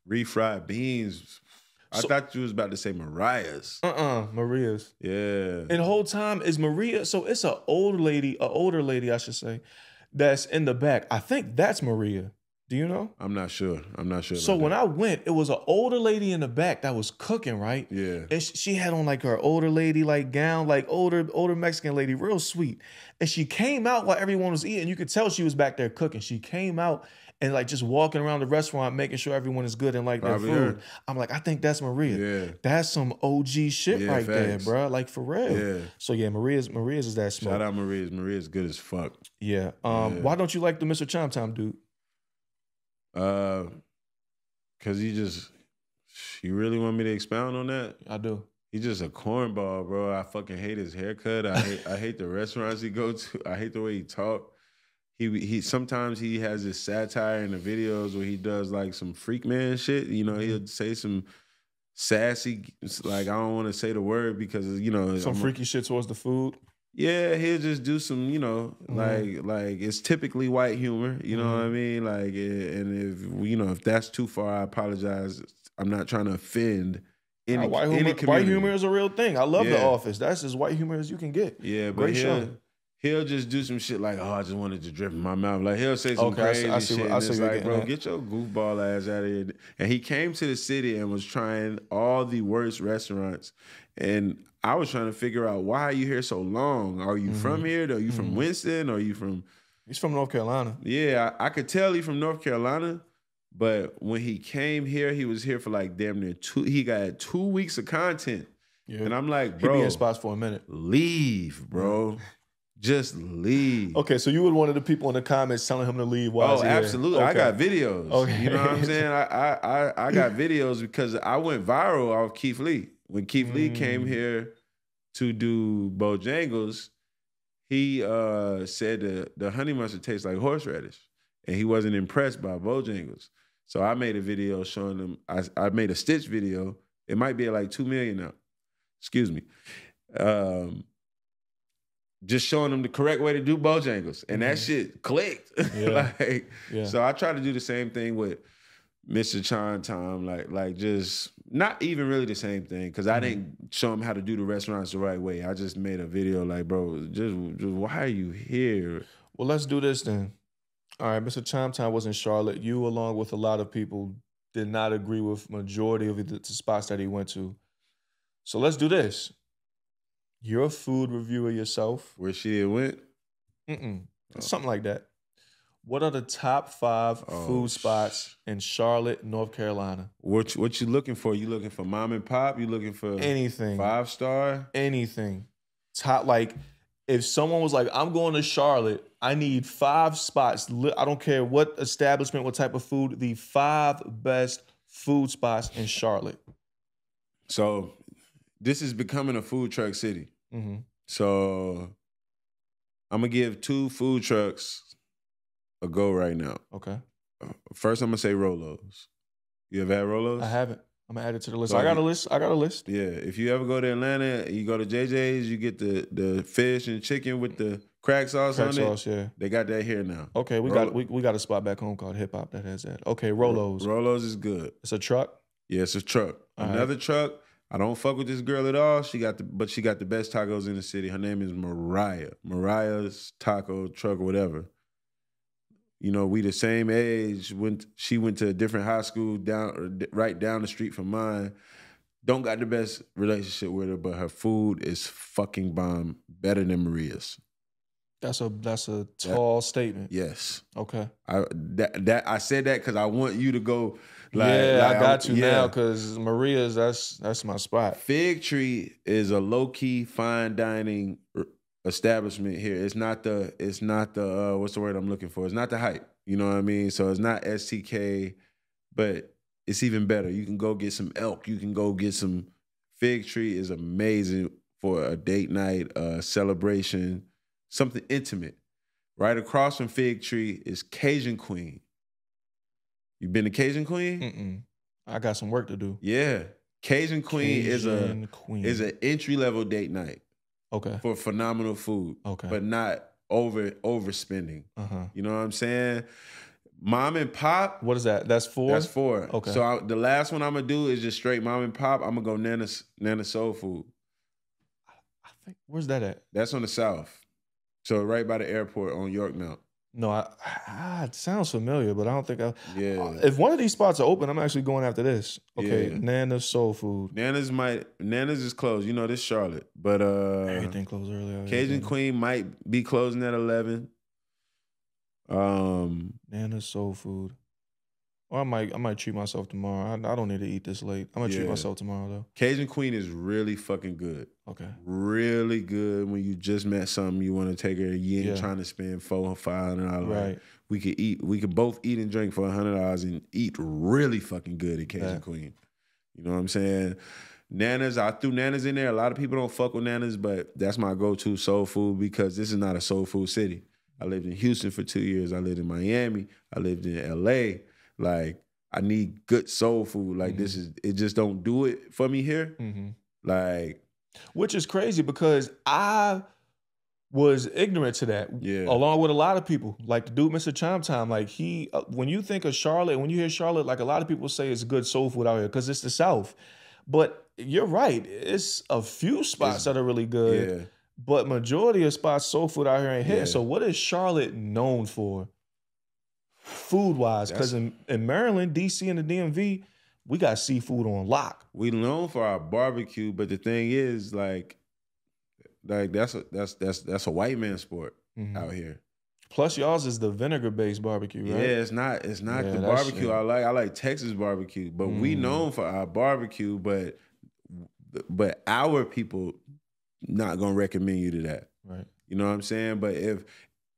Refried, beans. I So- thought you was about to say Mariah's. Uh-uh, Maria's. Yeah. And the whole time is Maria. So it's an old lady, an older lady, I should say, that's in the back. I think that's Maria. Do you know? I'm not sure. I'm not sure. So when that. I went, it was an older lady in the back that was cooking, right? yeah. And she had on like her older lady like gown, like older older Mexican lady, real sweet. And she came out while everyone was eating. You could tell she was back there cooking. She came out and like just walking around the restaurant, making sure everyone is good and like Probably their food. her. I'm like, I think that's Maria. Yeah. That's some OG shit Yeah, right facts. there, bro. Like for real. Yeah. So yeah, Maria's Maria's is that smoke. Shout out Maria's. Maria's good as fuck. Yeah. Um. Yeah. Why don't you like the Mr. Chime Time dude? Uh, cause he just, you really want me to expound on that? I do. He's just a cornball, bro. I fucking hate his haircut. I hate, I hate the restaurants he go to. I hate the way he talk. He he sometimes he has his satire in the videos where he does like some freak man shit. You know, he'll say some sassy like I don't want to say the word because you know Some I'm- freaky shit towards the food. Yeah, he'll just do some, you know, Mhm. like like it's typically white humor. You know what I mean? Like, eh, and if you know if that's too far, I apologize. I'm not trying to offend any white any humor. White humor is a real thing. I love The Office. That's as white humor as you can get. Yeah, but Great he'll, show. He'll just do some shit like, oh, I just wanted to drip in my mouth. Like he'll say some Okay, I see- crazy I see shit. what- I and see it's like, bro, at. get your goofball ass out of here. And he came to the city and was trying all the worst restaurants. And I was trying to figure out why are you here so long? Are you Mm-hmm. from here? Are you from Winston? Are you from He's from North Carolina. Yeah, I, I could tell he's from North Carolina, but when he came here, he was here for like damn near two. He got two weeks of content, Yeah. and I'm like, He be bro, in spots for a minute. leave, bro, just leave. Okay, so you were one of the people in the comments telling him to leave. Why Oh, absolutely! I got videos. Okay. You know what I'm *laughs* saying? I, I I I got videos because I went viral off Keith Lee when Keith Lee Mm. came here to do Bojangles. He uh, said the the honey mustard tastes like horseradish, and he wasn't impressed by Bojangles. So I made a video showing him. I I made a Stitch video. It might be like two million now. Excuse me. Um, just showing them the correct way to do Bojangles, and that Mhm. shit clicked. *laughs* Yeah. like, Yeah. so I try to do the same thing with Mr. Chan Time, like like just not even really the same thing because I didn't show him how to do the restaurants the right way. I just made a video like, bro, just, just why are you here? Well, let's do this then. All right, Mr. Chime Time was in Charlotte. You, along with a lot of people, did not agree with majority of the, the spots that he went to. So let's do this. You're a food reviewer yourself. Where she went? Mm-mm. Oh. Something like that. What are the top five Oh, food spots in Charlotte, North Carolina? What you- what you looking for? You looking for mom and pop? You looking for Anything. five star? anything. Top like if someone was like, I'm going to Charlotte, I need five spots. I don't care what establishment, what type of food, the five best food spots in Charlotte. So this is becoming a food truck city. Mm-hmm. So I'm gonna give two food trucks a go right now. Okay. First, I'm gonna say Rolos. You ever had Rolos? I haven't. I'm gonna add it to the list. So I got a list. I got a list. Yeah, if you ever go to Atlanta, you go to JJ's, you get the the fish and chicken with the crack sauce on it. Crack on sauce, it. yeah. They got that here now. Okay, we Rolo- got we, we got a spot back home called Hip Hop that has that. Okay, Rolos. Rolos is good. It's a truck. Yeah, it's a truck. All right. Another truck. I don't fuck with this girl at all. She got the but she got the best tacos in the city. Her name is Mariah. Mariah's taco truck or whatever. You know, we the same age. Went she went to a different high school down right down the street from mine. Don't got the best relationship with her, but her food is fucking bomb. Better than Maria's. That's a that's a tall statement. Yes. Okay. I that, that I said that because I want you to go. Like, yeah, like, I got you yeah. now because Maria's that's that's my spot. Fig Tree is a low key fine dining establishment here. It's not the it's not the uh, what's the word I'm looking for? It's not the hype. You know what I mean? So it's not STK, but it's even better. You can go get some elk. You can go get some Fig Tree is amazing for a date night, a celebration, something intimate. Right across from Fig Tree is Cajun Queen. You been to Cajun Queen? Mm-mm. I got some work to do. Yeah. Cajun Queen is a Queen. is an entry level date night okay. for phenomenal food, Okay. but not over overspending. uh huh. You know what I'm saying? Mom and pop, What is that? That's four. that's four. Okay. So I, the last one I'm gonna do is just straight mom and pop. I'm gonna go Nana Nana Soul Food. I think where's that at? That's on the south. So right by the airport on Yorkmont. No, I, ah, it sounds familiar, but I don't think I. Yeah. If one of these spots are open, I'm actually going after this. Okay, Yeah. Nana Soul Food. Nana's might Nana's is closed. You know this Charlotte, but uh, Everything closed earlier. Cajun Queen might be closing at eleven. Um, Nana Soul Food. Or I might I might treat myself tomorrow. I, I don't need to eat this late. I'm gonna treat myself tomorrow though. Cajun Queen is really fucking good. Okay. Really good when you just met something you want to take her. You ain't Yeah. trying to spend four or five hundred dollars. Right. We could eat. We could both eat and drink for a hundred dollars and eat really fucking good at Cajun Yeah. Queen. You know what I'm saying? Nanas, I threw Nanas in there. A lot of people don't fuck with Nanas, but that's my go-to soul food because this is not a soul food city. I lived in Houston for two years. I lived in Miami. I lived in LA. Like I need good soul food. Like this is it. Just don't do it for me here. Mm-hmm. Like Which is crazy because I was ignorant to that. Yeah. Along with a lot of people, like the dude, Mr. Chime Time, like he, uh, when you think of Charlotte, when you hear Charlotte, like a lot of people say it's good soul food out here because it's the South. But you're right, it's a few spots It's- that are really good. yeah. But majority of spots soul food out here ain't Yeah. here. So what is Charlotte known for? Food wise, because in, in Maryland, DC, and the DMV, we got seafood on lock. we known for our barbecue, but the thing is, like, like that's a that's that's that's a white man sport Mhm. out here. Plus, y'all's is the vinegar based barbecue, right? Yeah, it's not it's not Yeah, the barbecue yeah. I like. I like Texas barbecue, but we Mm. known for our barbecue, but but our people not gonna recommend you to that. Right. You know what I'm saying? But if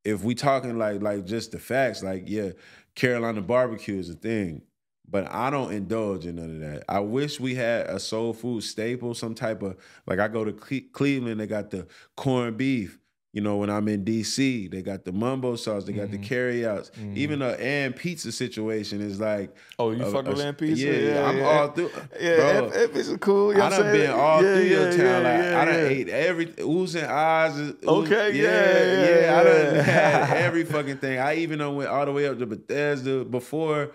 if we talking like like just the facts, like yeah, Carolina barbecue is a thing, but I don't indulge in none of that. I wish we had a soul food staple, some type of like I go to Cle- Cleveland, they got the corned beef. You know, when I'm in DC, they got the mumbo sauce, they got the Mhm. carryouts. Mhm. Even a and pizza situation is like Oh, you a- fuck a- with Land Pizza? Yeah, I'm yeah. all through. Yeah, bro. if it's cool. You know I done been all Yeah, through your town. yeah, like yeah, I done yeah. ate every oohs and ooh, Okay, yeah, yeah, yeah, I done had *laughs* every fucking thing. I even done went all the way up to Bethesda before.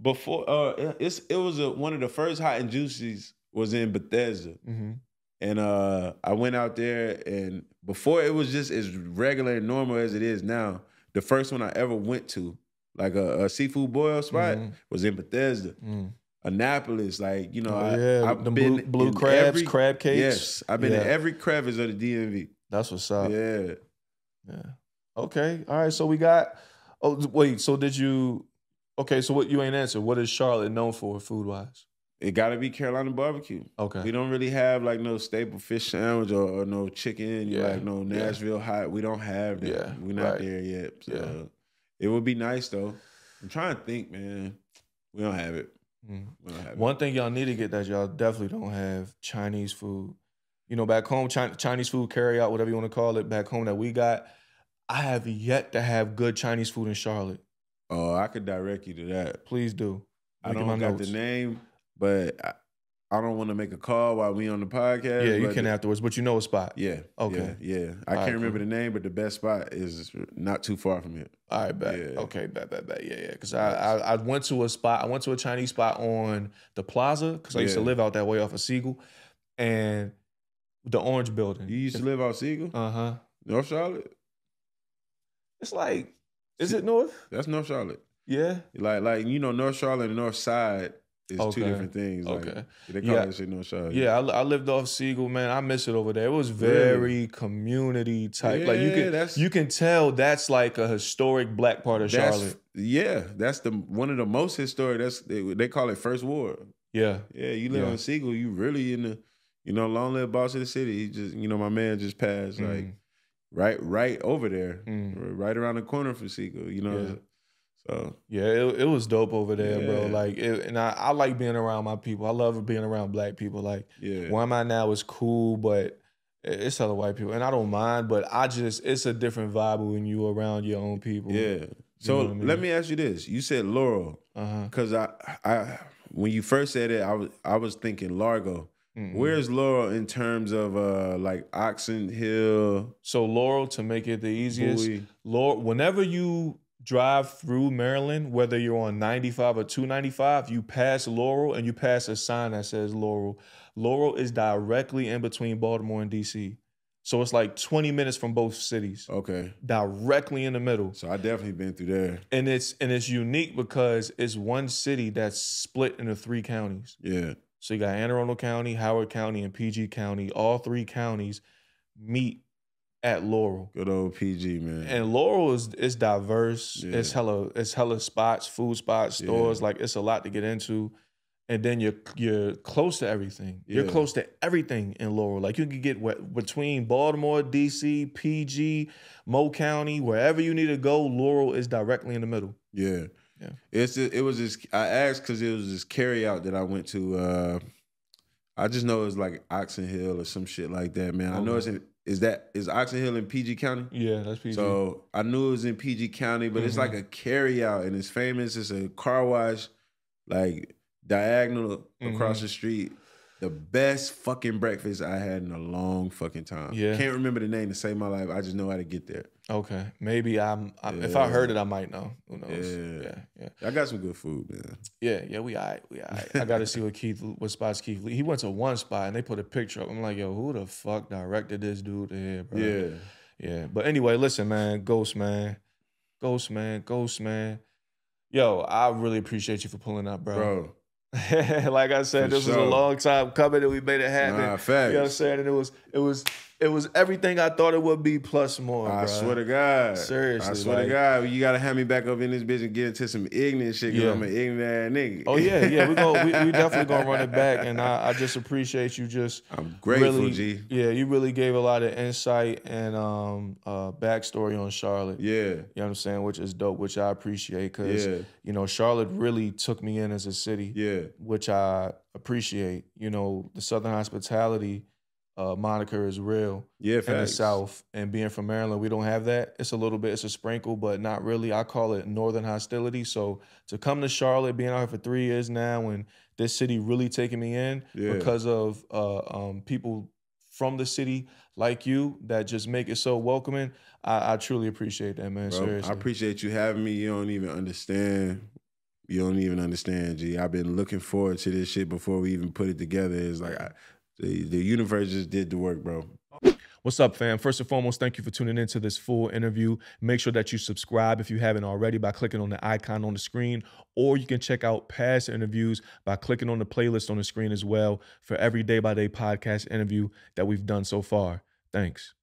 before uh it- it's it was a, one of the first hot and juicies was in Bethesda. hmm And uh I went out there and before it was just as regular and normal as it is now. The first one I ever went to, like a, a seafood boil spot, Mhm. was in Bethesda. Mm. Annapolis, like you know, Oh, I, yeah, I've the been blue- blue crabs, every- crab cakes. Yes, I've been in every crevice of the DMV. That's what's up. Yeah, Yeah. Okay. All right. So we got. Oh wait. So did you? Okay. So what you ain't answered? What is Charlotte known for food wise? It got to be Carolina barbecue. Okay. We don't really have like no staple fish sandwich or, or no chicken, Yeah, like no yeah. Nashville hot. We don't have that. Yeah, We're not right. there yet. So Yeah. it would be nice though. I'm trying to think, man. We don't have it. Mm. We don't have One thing y'all need to get that y'all definitely don't have Chinese food. You know, back home, Chi- Chinese food carry out, whatever you want to call it, back home that we got. I have yet to have good Chinese food in Charlotte. Oh, I could direct you to that. Please do. I don't got notes. the name, but I, I don't want to make a call while we on the podcast. Yeah, you can afterwards, but you know a spot. Yeah. Okay. Yeah. yeah. I All can't right, remember cool. the name, but the best spot is not too far from here. All right, bet. Yeah. Okay, bet, bet, bet. Yeah, yeah. Because I, I I went to a spot. I went to a Chinese spot on the plaza because I used to live out that way off of Seigle, and the Orange Building. You used to live out Seigle, Uh huh. North Charlotte. It's like, is it north? That's North Charlotte. Yeah. Like, like you know, North Charlotte and North Side is Okay. two different things. Like, Okay. they call Yeah. that shit North Charlotte. Yeah, I, I lived off Seigle, man. I miss it over there. It was very community type. like you can you can tell that's like a historic black part of Charlotte. yeah. That's the one of the most historic. That's they, they call it First Ward. Yeah. Yeah, you live Yeah. on Seigle, you really in the, you know, long live boss of the city. He just, you know, my man just passed like Mm. right, right over there, Mm. right around the corner from Siegel. You know, Yeah. So Yeah, it, it was dope over there, bro. Like, it, and I, I like being around my people. I love being around black people. Like, yeah, where I'm at now is cool, but it's other white people, and I don't mind. But I just, it's a different vibe when you around your own people. yeah. So I mean? let me ask you this: You said Laurel, because I, I, when you first said it, I was, I was thinking Largo. Where's Laurel in terms of uh like Oxon Hill, So Laurel, to make it the easiest, Laurel, whenever you drive through Maryland, whether you're on 95 or 295, you pass Laurel and you pass a sign that says Laurel. Laurel is directly in between Baltimore and DC. So it's like 20 minutes from both cities, Okay, directly in the middle. so I definitely been through there. And it's and it's unique because it's one city that's split into three counties. Yeah, So you got Anne Arundel County, Howard County, and PG County. All three counties meet at Laurel. good old PG man. And Laurel is it's diverse. Yeah. It's hella it's hella spots, food spots, Yeah. stores. Like it's a lot to get into. And then you're you're close to everything. You're close to everything in Laurel. Like you can get what between Baltimore, DC, PG, Mo County, wherever you need to go. Laurel is directly in the middle. Yeah. Yeah. It's it was just I asked because it was this carry out that I went to uh I just know it's like Oxon Hill or some shit like that, man. I know it's in is that is Oxon Hill in PG County? Yeah, that's PG. So I knew it was in PG County, but it's Mhm. like a carry out and it's famous. It's a car wash, like diagonal across Mhm. the street. The best fucking breakfast I had in a long fucking time. Yeah. Can't remember the name to save my life. I just know how to get there. Okay, maybe I'm. I'm If I heard it, I might know. Who knows? Yeah. yeah, yeah. I got some good food, man. Yeah, yeah, we all right. We all right. I got to see what Keith, what spots Keith. Lee- He went to one spot and they put a picture up. I'm like, yo, who the fuck directed this dude here, bro? Yeah. yeah. But anyway, listen, man, Gauxstman, Ghost man, Gauxstman. Yo, I really appreciate you for pulling up, bro. Bro. *laughs* like I said, For this was a long time coming and we made it happen. Nah, You know what I'm saying? And it was, it was, it was everything I thought it would be plus more. I bro. swear to God. Seriously, I swear like- to God, you gotta have me back up in this bitch and get into some ignorant shit because Yeah. I'm an ignorant nigga. Oh yeah, yeah, we go, we, we *laughs* definitely gonna run it back, and I, I just appreciate you just I'm grateful, really, G. Yeah, you really gave a lot of insight and um uh backstory on Charlotte. Yeah. You know what I'm saying? Which is dope, which I appreciate because Yeah. you know Charlotte really took me in as a city, Yeah. which I appreciate. You know, the Southern hospitality uh, moniker is real Yeah, in the. South, and being from Maryland, we don't have that. It's a little bit, it's a sprinkle, but not really. I call it Northern hostility. So to come to Charlotte, being out here for three years now, and this city really taking me in Yeah. because of uh, um, people from the city like you that just make it so welcoming. I, I truly appreciate that, man. Bro, Seriously. I appreciate you having me. You don't even understand. You don't even understand, G. I've been looking forward to this shit before we even put it together. It's like I, the the universe just did the work, bro. What's up, fam? First and foremost, thank you for tuning in to this full interview. Make sure that you subscribe if you haven't already by clicking on the icon on the screen, or you can check out past interviews by clicking on the playlist on the screen as well for every day by day podcast interview that we've done so far. Thanks.